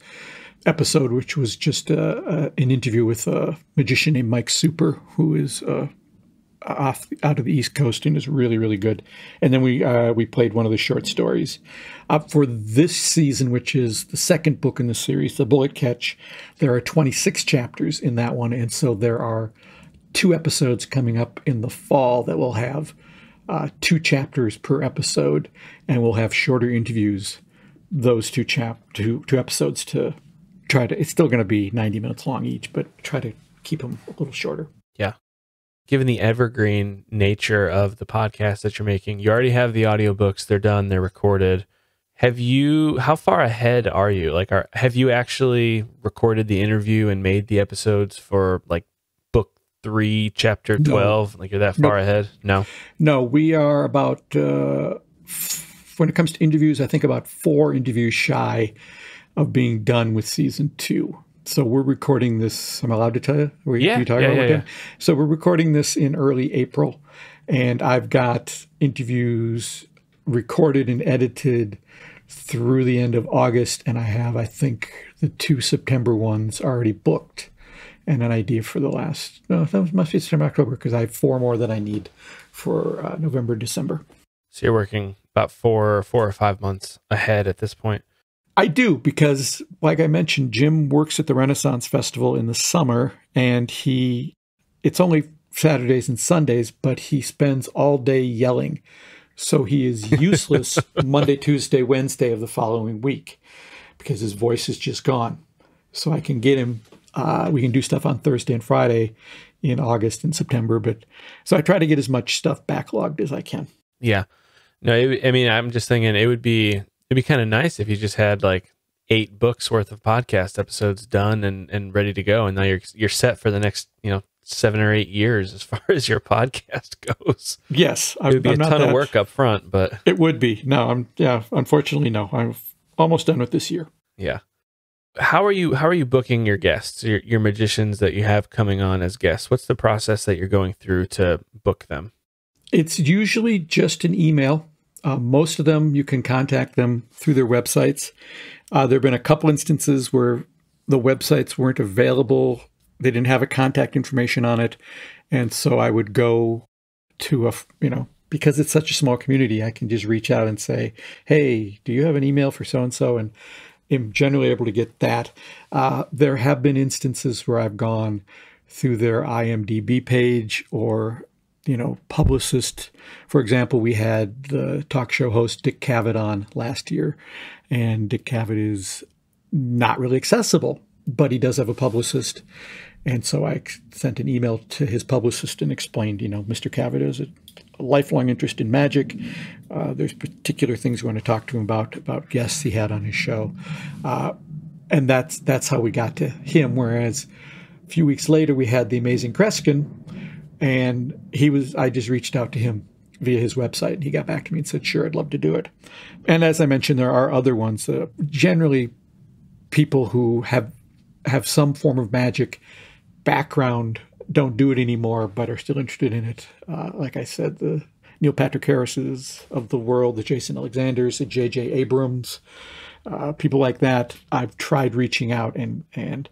episode, which was just uh, uh, an interview with a magician named Mike Super, who is uh, off out of the East Coast and is really really good. And then we uh, we played one of the short stories. Uh, for this season, which is the second book in the series, The Bullet Catch, there are 26 chapters in that one, and so there are two episodes coming up in the fall that will have uh, two chapters per episode, and we'll have shorter interviews. Those two chap two two episodes to try to, it's still going to be 90 minutes long each, but try to keep them a little shorter. Yeah. Given the evergreen nature of the podcast that you're making, you already have the audiobooks, they're done, they're recorded. Have you, how far ahead are you? Like, are, have you actually recorded the interview and made the episodes for like book three, chapter 12? No. Like, you're that far ahead? No. No, we are about, uh, when it comes to interviews, I think about four interviews shy of being done with season two. So we're recording this. I'm allowed to tell you. Yeah, you talking yeah, about yeah, yeah. So we're recording this in early April, and I've got interviews recorded and edited through the end of August, and I have, I think, the two September ones already booked, and an idea for the last. No, that must be September, October, because I have four more that I need for uh, November, December. So you're working about four, four or five months ahead at this point. I do because, like I mentioned, Jim works at the Renaissance Festival in the summer, and he it's only Saturdays and Sundays, but he spends all day yelling. So he is useless Monday, Tuesday, Wednesday of the following week because his voice is just gone. So I can get him. Uh, we can do stuff on Thursday and Friday in August and September, but so I try to get as much stuff backlogged as I can. Yeah. No, it, I mean, I'm just thinking it would be it'd be kind of nice if you just had like eight books worth of podcast episodes done and, and ready to go, and now you're you're set for the next you know seven or eight years as far as your podcast goes. Yes, it would be I'm a ton of work up front, but it would be. No, I'm yeah. Unfortunately, no. I'm almost done with this year. Yeah. How are you? How are you booking your guests, your your magicians that you have coming on as guests? What's the process that you're going through to book them? It's usually just an email. Uh, most of them, you can contact them through their websites. Uh, there have been a couple instances where the websites weren't available. They didn't have a contact information on it. And so I would go to a, you know, because it's such a small community, I can just reach out and say, hey, do you have an email for so and so? And I'm generally able to get that. Uh, there have been instances where I've gone through their IMDb page or you know, publicist. For example, we had the talk show host Dick Cavett on last year, and Dick Cavett is not really accessible, but he does have a publicist. And so I sent an email to his publicist and explained, you know, Mr. Cavett has a, lifelong interest in magic. Uh, there's particular things we want to talk to him about, about guests he had on his show. Uh, and that's that's how we got to him. Whereas a few weeks later, we had the amazing Kreskin, and he was I just reached out to him via his website, and he got back to me and said, "Sure, I'd love to do it." And as I mentioned, there are other ones. Uh, generally, people who have have some form of magic background don't do it anymore, but are still interested in it. Uh, like I said, the Neil Patrick Harris's of the world, the Jason Alexanders, the J.J. Abrams, uh, people like that. I've tried reaching out and and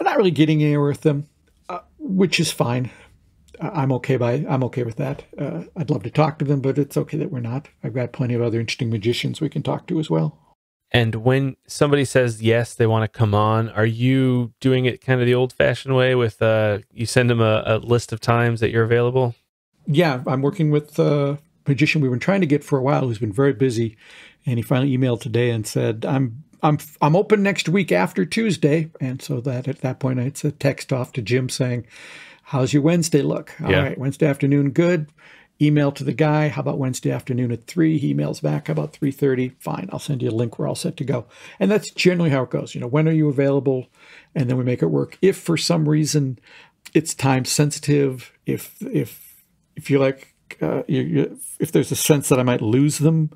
not really getting anywhere with them, uh, which is fine. I'm okay by I'm okay with that. Uh, I'd love to talk to them, but it's okay that we're not. I've got plenty of other interesting magicians we can talk to as well. And when somebody says yes, they want to come on, are you doing it kind of the old-fashioned way with uh, you send them a, a, list of times that you're available? Yeah, I'm working with a magician we've been trying to get for a while who's been very busy, and he finally emailed today and said, "I'm I'm I'm open next week after Tuesday." And so that at that point, it's a text off to Jim saying How's your Wednesday look? All yeah. right, Wednesday afternoon, good. Email to the guy. How about Wednesday afternoon at three? He emails back. How about three thirty? Fine. I'll send you a link. We're all set to go. And that's generally how it goes. You know, when are you available? And then we make it work. If for some reason it's time sensitive, if if if you like uh, you, you, if there's a sense that I might lose them,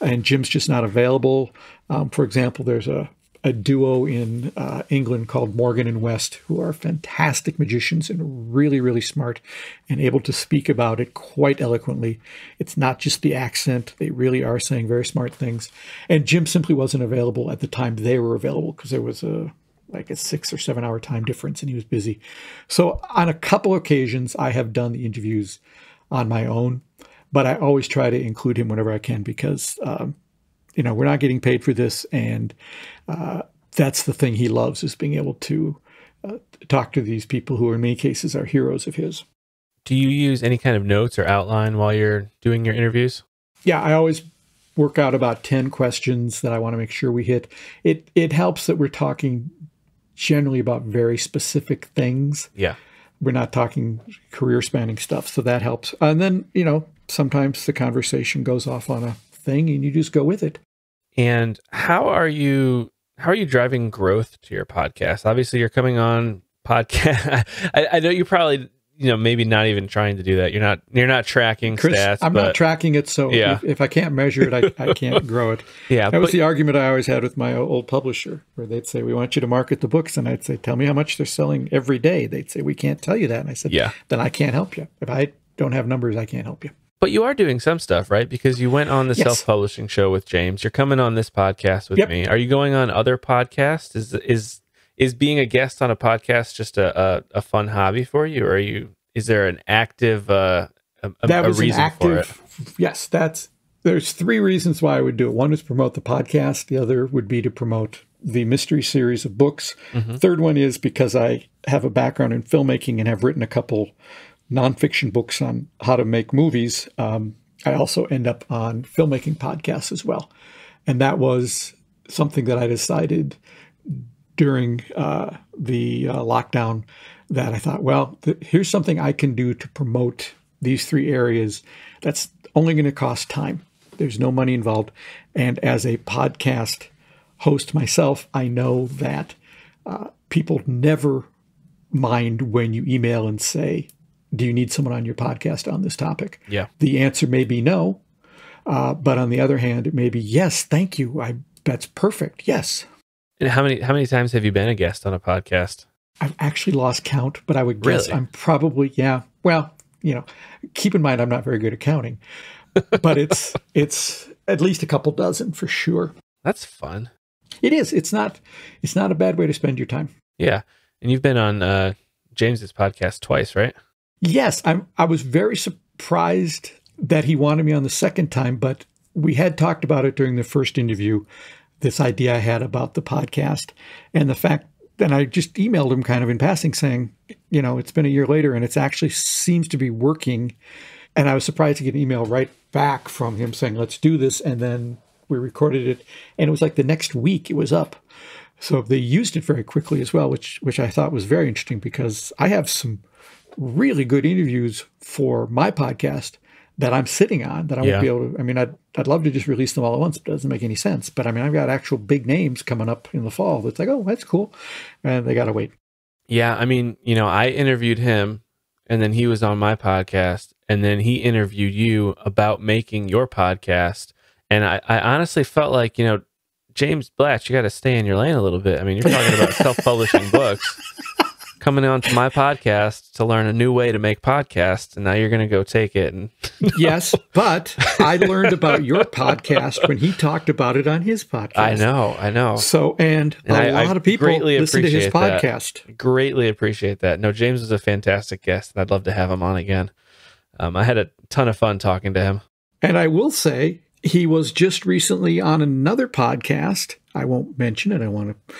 and Jim's just not available. Um, for example, there's a a duo in uh, England called Morgan and West, who are fantastic magicians and really, really smart and able to speak about it quite eloquently. It's not just the accent, they really are saying very smart things. And Jim simply wasn't available at the time they were available because there was a like a six or seven hour time difference and he was busy. So on a couple occasions, I have done the interviews on my own, but I always try to include him whenever I can because um, you know, we're not getting paid for this. And uh, that's the thing he loves is being able to uh, talk to these people who in many cases are heroes of his. Do you use any kind of notes or outline while you're doing your interviews? Yeah, I always work out about 10 questions that I want to make sure we hit. It it helps that we're talking generally about very specific things. Yeah. We're not talking career spanning stuff, so that helps. And then, you know, sometimes the conversation goes off on a thing and you just go with it. And how are you how are you driving growth to your podcast? Obviously, you're coming on podcast. I, I, know you probably you know maybe not even trying to do that. You're not you're not tracking Chris, stats. I'm but, not tracking it, so yeah. if, if I can't measure it, I, I can't grow it. Yeah, that was the argument I always had with my old publisher, where they'd say, "We want you to market the books," and I'd say, "Tell me how much they're selling every day." They'd say, "We can't tell you that," and I said, "Yeah, then I can't help you. If I don't have numbers, I can't help you." But you are doing some stuff, right? Because you went on the yes. self-publishing show with James. You're coming on this podcast with yep. me. Are you going on other podcasts? Is is is being a guest on a podcast just a, a, a fun hobby for you, or are you? Is there an active uh, a, that was reason an active? Yes, that's There's three reasons why I would do it. One is promote the podcast. The other would be to promote the mystery series of books. Mm-hmm. Third one is because I have a background in filmmaking and have written a couple nonfiction books on how to make movies. Um, I also end up on filmmaking podcasts as well. And that was something that I decided during uh, the uh, lockdown that I thought, well, th- here's something I can do to promote these three areas that's only going to cost time. There's no money involved. And as a podcast host myself, I know that uh, people never mind when you email and say, Do you need someone on your podcast on this topic? Yeah. The answer may be no. Uh, but on the other hand, it may be yes, thank you. I that's perfect. Yes. And how many how many times have you been a guest on a podcast? I've actually lost count, but I would guess really? I'm probably yeah. Well, you know, keep in mind I'm not very good at counting, but it's it's at least a couple dozen for sure. That's fun. It is. It's not. It's not a bad way to spend your time. Yeah, and you've been on uh, James's podcast twice, right? Yes, I'm. I was very surprised that he wanted me on the second time, but we had talked about it during the first interview. This idea I had about the podcast and the fact and I just emailed him kind of in passing saying, you know, it's been a year later and it actually seems to be working. And I was surprised to get an email right back from him saying, let's do this. And then we recorded it. And it was like the next week it was up. So they used it very quickly as well, which which I thought was very interesting because I have some really good interviews for my podcast that I'm sitting on that I yeah. won't be able to. I mean, I'd, I'd love to just release them all at once. It doesn't make any sense. But I mean, I've got actual big names coming up in the fall that's like, oh, that's cool. And they got to wait. Yeah. I mean, you know, I interviewed him and then he was on my podcast and then he interviewed you about making your podcast. And I, I honestly felt like, you know, James Blatch, you got to stay in your lane a little bit. I mean, you're talking about self publishing books coming on to my podcast to learn a new way to make podcasts, and now you're going to go take it. And yes, but I learned about your podcast when he talked about it on his podcast. I know, I know. So, and, and a I, lot of people listen to his podcast. That. Greatly appreciate that. No, James is a fantastic guest, and I'd love to have him on again. Um, I had a ton of fun talking to him. And I will say, he was just recently on another podcast. I won't mention it. I want to,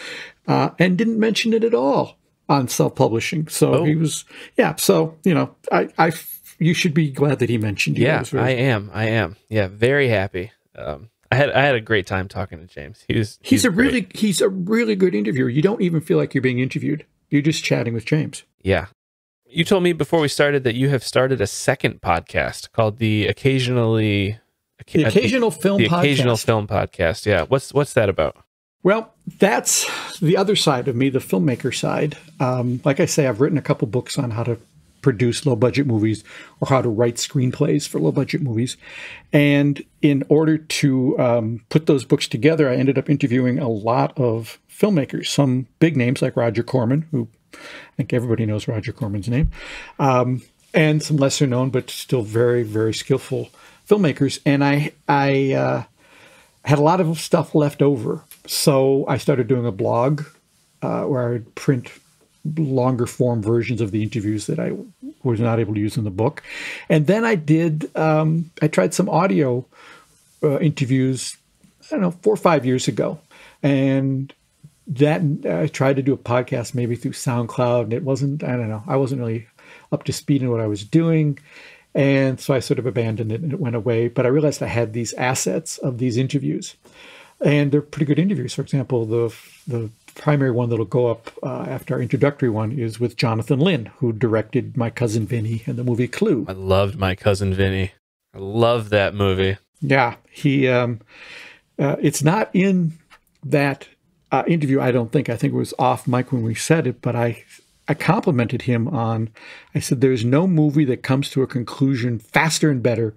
uh, and didn't mention it at all on self-publishing. So oh. he was, yeah. So you know, I, I, you should be glad that he mentioned you. Yeah, I am. I am. Yeah, very happy. Um, I had I had a great time talking to James. He was he's, he's a great. really he's a really good interviewer. You don't even feel like you're being interviewed. You're just chatting with James. Yeah. You told me before we started that you have started a second podcast called the Occasionally the Occasional Film the Podcast. Occasional Film Podcast. Yeah. What's what's that about? Well, that's the other side of me, the filmmaker side. Um, like I say, I've written a couple books on how to produce low budget movies or how to write screenplays for low budget movies. And in order to um, put those books together, I ended up interviewing a lot of filmmakers, some big names like Roger Corman, who I think everybody knows Roger Corman's name, um, and some lesser known but still very, very skillful filmmakers. And I, I uh, had a lot of stuff left over so I started doing a blog uh, where I would print longer form versions of the interviews that I was not able to use in the book. And then I did, um, I tried some audio uh, interviews, I don't know, four or five years ago. And that I tried to do a podcast maybe through SoundCloud, and it wasn't, I don't know, I wasn't really up to speed in what I was doing. And so I sort of abandoned it and it went away. But I realized I had these assets of these interviews and they're pretty good interviews. For example, the the primary one that'll go up uh, after our introductory one is with Jonathan Lynn, who directed My Cousin Vinny and the movie Clue. I loved My Cousin Vinny. I love that movie. Yeah, he. Um, uh, it's not in that uh, interview. I don't think. I think it was off mic when we said it, but I. I complimented him on. I said, "There's no movie that comes to a conclusion faster and better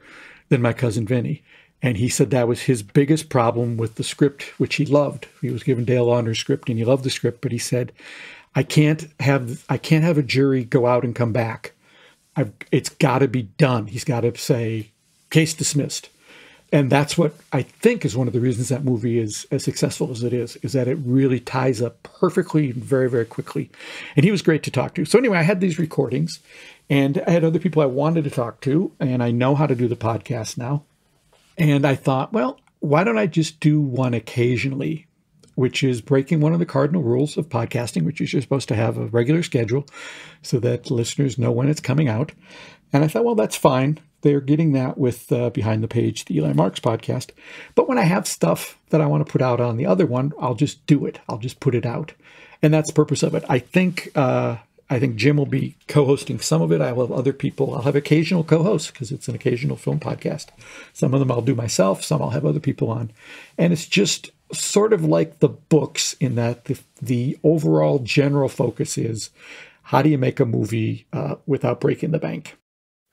than My Cousin Vinny." And he said that was his biggest problem with the script, which he loved. He was given Dale Launer's script and he loved the script, but he said, I can't have I can't have a jury go out and come back. I've, it's got to be done. He's got to say, case dismissed. And that's what I think is one of the reasons that movie is as successful as it is, is that it really ties up perfectly and very, very quickly. And he was great to talk to. So anyway, I had these recordings and I had other people I wanted to talk to, and I know how to do the podcast now. And I thought, well, why don't I just do one occasionally, which is breaking one of the cardinal rules of podcasting, which is you're supposed to have a regular schedule so that listeners know when it's coming out. And I thought, well, that's fine. They're getting that with uh, Behind the Page, the Eli Marks podcast. But when I have stuff that I want to put out on the other one, I'll just do it. I'll just put it out. And that's the purpose of it. I think uh, I think Jim will be co-hosting some of it. I will have other people. I'll have occasional co-hosts because it's an occasional film podcast. Some of them I'll do myself. Some I'll have other people on, and it's just sort of like the books in that the the overall general focus is how do you make a movie uh, without breaking the bank.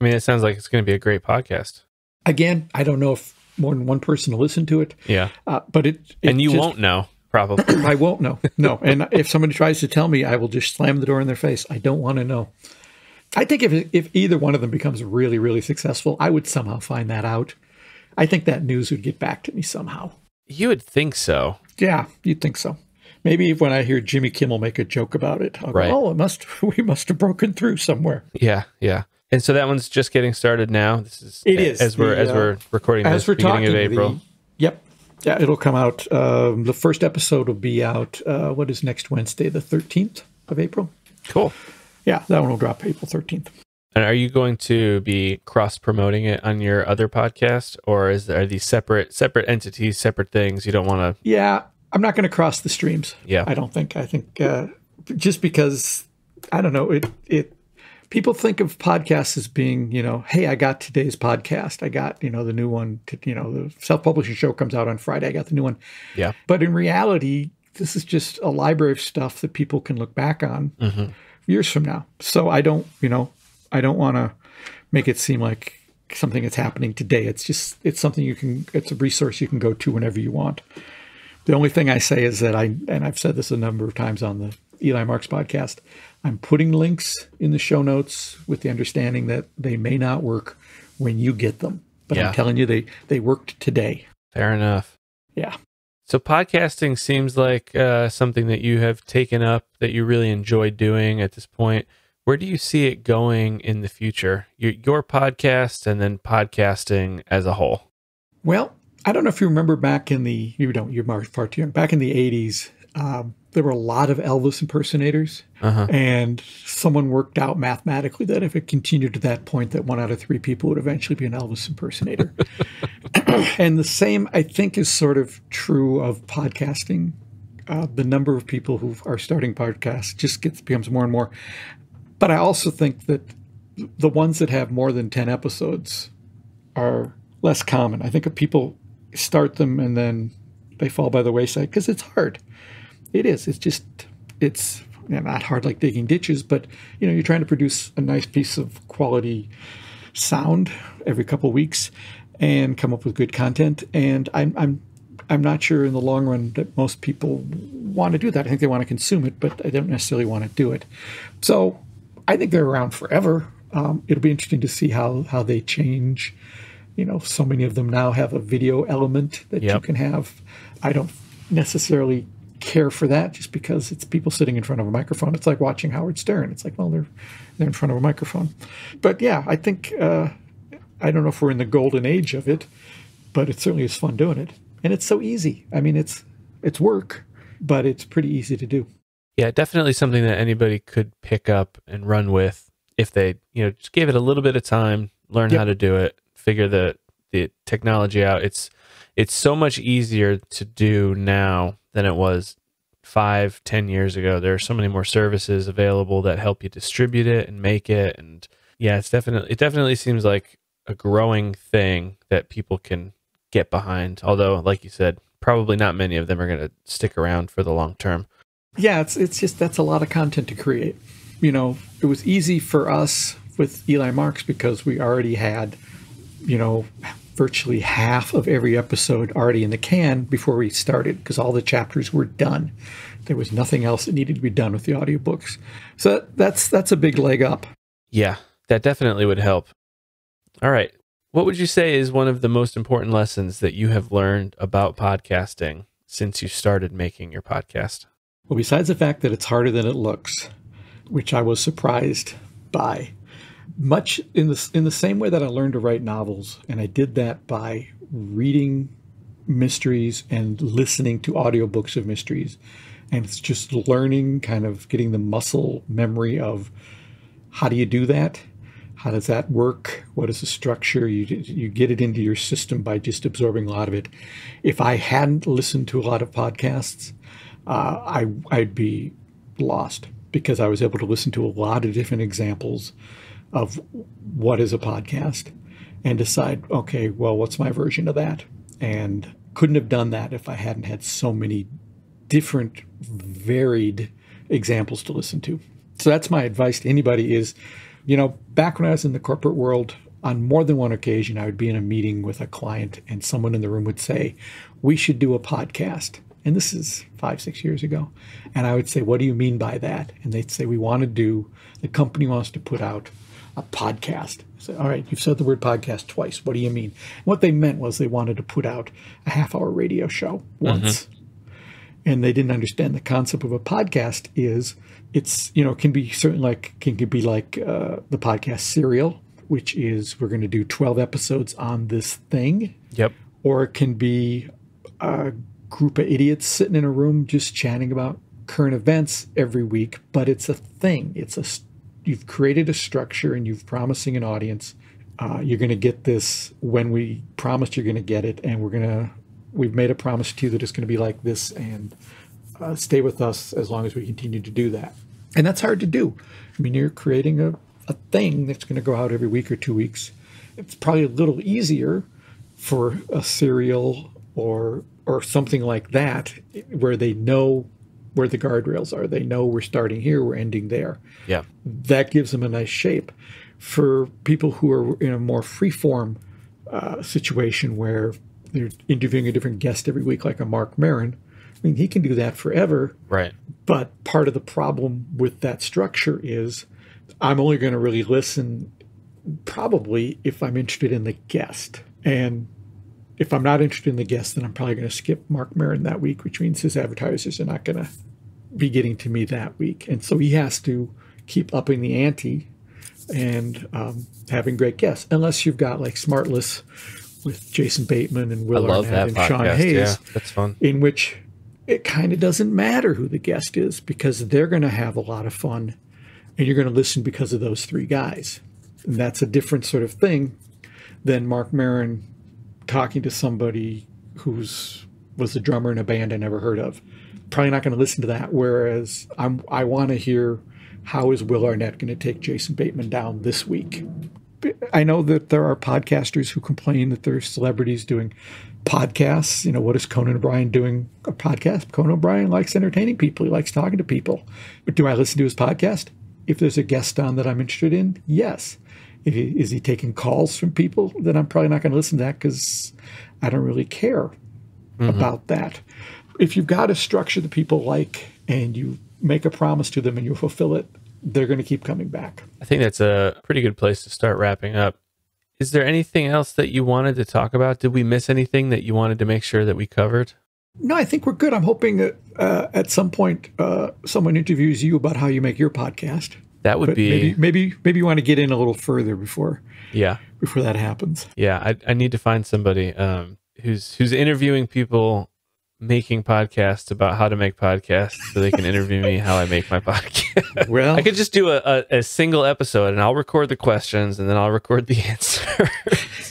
I mean, it sounds like it's going to be a great podcast. Again, I don't know if more than one person will listen to it. Yeah, uh, but it, it and you just, won't know probably. I won't know. No, and if somebody tries to tell me, I will just slam the door in their face. I don't want to know. I think if if either one of them becomes really really successful, I would somehow find that out. I think that news would get back to me somehow. You would think so. Yeah, you'd think so. Maybe when I hear Jimmy Kimmel make a joke about it, I'll right. go, "Oh, it must we must have broken through somewhere." Yeah, yeah. And so that one's just getting started now. This is it is as we're the, as we're uh, recording as this we're beginning talking, of April. The, yep. Yeah, it'll come out. Um, the first episode will be out. Uh, what is next Wednesday, the thirteenth of April? Cool. Yeah, that one will drop April thirteenth. And are you going to be cross promoting it on your other podcast, or is there are these separate separate entities, separate things? You don't want to. Yeah, I'm not going to cross the streams. Yeah, I don't think. I think uh, just because I don't know it. It people think of podcasts as being, you know, hey, I got today's podcast. I got, you know, the new one. To, you know, the self publishing show comes out on Friday. I got the new one. Yeah. But in reality, this is just a library of stuff that people can look back on mm-hmm. years from now. So I don't, you know, I don't want to make it seem like something that's happening today. It's just, it's something you can, it's a resource you can go to whenever you want. The only thing I say is that I, and I've said this a number of times on the Eli Marks podcast, I'm putting links in the show notes with the understanding that they may not work when you get them. But Yeah. I'm telling you, they, they worked today. fair enough. Yeah. So podcasting seems like uh, something that you have taken up that you really enjoy doing at this point. Where do you see it going in the future? Your, your podcast and then podcasting as a whole. Well, I don't know if you remember back in the, you don't, you're far too young. Back in the 80s, um, there were a lot of Elvis impersonators. Uh-huh. And someone worked out mathematically that if it continued to that point, that one out of three people would eventually be an Elvis impersonator. and the same, I think, is sort of true of podcasting. Uh, the number of people who are starting podcasts just gets becomes more and more. But I also think that the ones that have more than ten episodes are less common. I think people start them and then they fall by the wayside because it's hard. It is. It's just it's you know, not hard like digging ditches, but you know you're trying to produce a nice piece of quality sound every couple weeks and come up with good content. And I'm I'm I'm not sure in the long run that most people want to do that. I think they want to consume it, but I don't necessarily want to do it. So I think they're around forever. Um, it'll be interesting to see how how they change. You know, so many of them now have a video element that you can have. I don't necessarily care for that just because it's people sitting in front of a microphone. It's like watching Howard Stern. It's like, well, they're they're in front of a microphone. But yeah, I think uh, I don't know if we're in the golden age of it, but it certainly is fun doing it, and it's so easy. I mean, it's it's work, but it's pretty easy to do. Yeah, definitely something that anybody could pick up and run with if they, you know, just gave it a little bit of time, learn Yep. how to do it, figure the the technology out. It's it's so much easier to do now than it was five, ten years ago. There are so many more services available that help you distribute it and make it. And yeah, it's definitely it definitely seems like a growing thing that people can get behind. Although, like you said, probably not many of them are going to stick around for the long term. Yeah, it's it's just that's a lot of content to create. You know, it was easy for us with Eli Marks because we already had, you know, virtually half of every episode already in the can before we started because all the chapters were done. There was nothing else that needed to be done with the audiobooks. So that's that's a big leg up. Yeah, that definitely would help. All right. What would you say is one of the most important lessons that you have learned about podcasting since you started making your podcast? Well, besides the fact that it's harder than it looks, which I was surprised by, much in the in the same way that I learned to write novels, and I did that by reading mysteries and listening to audiobooks of mysteries. And it's just learning, kind of getting the muscle memory of how do you do that? How does that work? What is the structure? You, you get it into your system by just absorbing a lot of it. If I hadn't listened to a lot of podcasts, uh, I, I'd be lost because I was able to listen to a lot of different examples of what is a podcast and decide, okay, well, what's my version of that? And couldn't have done that if I hadn't had so many different, varied examples to listen to. So that's my advice to anybody is, you know, back when I was in the corporate world, on more than one occasion, I would be in a meeting with a client and someone in the room would say, we should do a podcast. And this is five, six years ago. And I would say, what do you mean by that? And they'd say, we want to do, the company wants to put out a podcast. I said, all right, you've said the word podcast twice. What do you mean? What they meant was they wanted to put out a half hour radio show once. Mm-hmm. And they didn't understand the concept of a podcast is it's, you know, can be certain like, can can be like uh, the podcast serial, which is we're going to do 12 episodes on this thing. Yep. Or it can be a group of idiots sitting in a room just chatting about current events every week, but it's a thing. It's a you've created a structure and you've promising an audience. Uh, you're going to get this when we promised you're going to get it, and we're going to we've made a promise to you that it's going to be like this, and uh, stay with us as long as we continue to do that. And that's hard to do. I mean, you're creating a, a thing that's going to go out every week or two weeks. It's probably a little easier for a serial or or something like that where they know where the guardrails are. They know we're starting here, we're ending there. Yeah. That gives them a nice shape. For people who are in a more free-form uh, situation where they're interviewing a different guest every week, like a Marc Maron, I mean, he can do that forever. Right. But part of the problem with that structure is I'm only going to really listen probably if I'm interested in the guest. And if I'm not interested in the guest, then I'm probably going to skip Marc Maron that week, which means his advertisers are not going to be getting to me that week. And so he has to keep upping the ante and um, having great guests, unless you've got like Smartless with Jason Bateman and Will Arnett and podcast. Sean Hayes. Yeah, that's fun. In which it kind of doesn't matter who the guest is because they're going to have a lot of fun and you're going to listen because of those three guys. And that's a different sort of thing than Marc Maron talking to somebody who's was a drummer in a band I never heard of probably not going to listen to that. Whereas I'm, I want to hear how is Will Arnett going to take Jason Bateman down this week. I know that there are podcasters who complain that there's celebrities doing podcasts. You know, what is Conan O'Brien doing a podcast? Conan O'Brien likes entertaining people. He likes talking to people. But do I listen to his podcast? If there's a guest on that I'm interested in, yes. Is he taking calls from people? Then I'm probably not going to listen to that because I don't really care mm-hmm. about that if you've got a structure that people like and you make a promise to them and you fulfill it, they're going to keep coming back. I think that's a pretty good place to start wrapping up. Is there anything else that you wanted to talk about? Did we miss anything that you wanted to make sure that we covered? No, I think we're good. I'm hoping that uh, at some point uh, someone interviews you about how you make your podcast. That would but be maybe maybe maybe you want to get in a little further before yeah before that happens. Yeah, I, I need to find somebody um, who's who's interviewing people making podcasts about how to make podcasts so they can interview me how I make my podcast. Well, I could just do a, a, a, single episode and I'll record the questions and then I'll record the answer.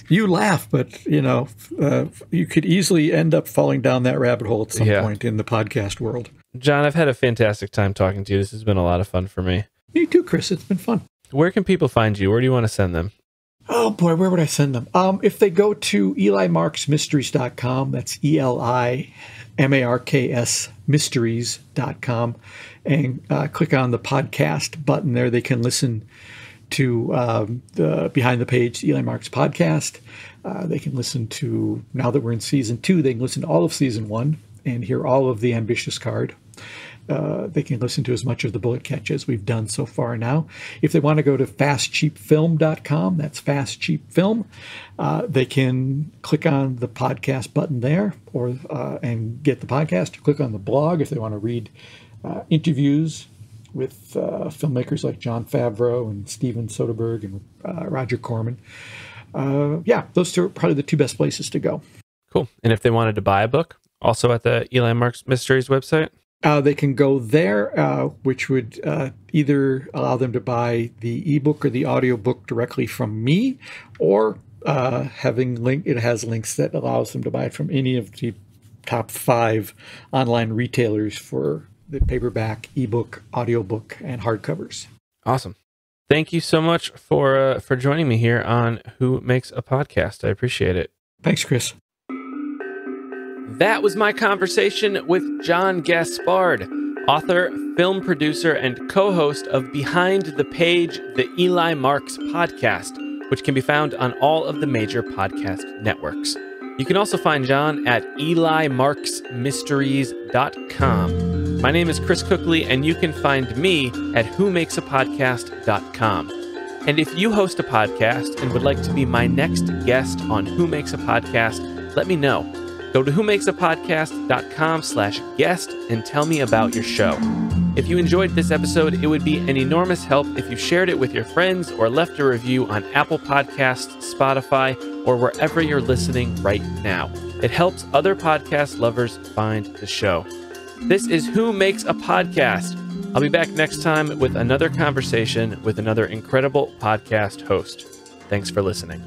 you laugh, but you know, uh, you could easily end up falling down that rabbit hole at some yeah. point in the podcast world. John, I've had a fantastic time talking to you. This has been a lot of fun for me. Me too, Chris. It's been fun. Where can people find you? Where do you want to send them? Oh boy, where would I send them? Um, if they go to elimarksmysteries.com, that's E L I M A R K S mysteries.com, and uh, click on the podcast button there, they can listen to um, the Behind the Page Eli Marks podcast. Uh, they can listen to, now that we're in season two, they can listen to all of season one and hear all of the ambitious card. Uh, they can listen to as much of the bullet catch as we've done so far now. If they want to go to fastcheapfilm.com, that's fast cheap film, uh, they can click on the podcast button there or uh, and get the podcast. Click on the blog if they want to read uh, interviews with uh, filmmakers like Jon Favreau and Steven Soderbergh and uh, Roger Corman. Yeah, those two are probably the two best places to go. Cool. And if they wanted to buy a book, also at the Eli Marks Mysteries website? Uh, they can go there, uh, which would uh, either allow them to buy the ebook or the audiobook directly from me, or uh, having link. It has links that allows them to buy it from any of the top five online retailers for the paperback, ebook, audiobook, and hardcovers. Awesome. Thank you so much for uh, for joining me here on Who Makes a Podcast. I appreciate it. Thanks, Chris. That was my conversation with John Gaspard, author, film producer, and co host of Behind the Page, the Eli Marks podcast, which can be found on all of the major podcast networks. You can also find John at elimarksmysteries.com. My name is Chris Cookley, and you can find me at whomakesapodcast.com. And if you host a podcast and would like to be my next guest on Who Makes a Podcast, let me know. Go to whomakesapodcast.com slash guest and tell me about your show. If you enjoyed this episode, it would be an enormous help if you shared it with your friends or left a review on Apple Podcasts, Spotify, or wherever you're listening right now. It helps other podcast lovers find the show. This is Who Makes a Podcast. I'll be back next time with another conversation with another incredible podcast host. Thanks for listening.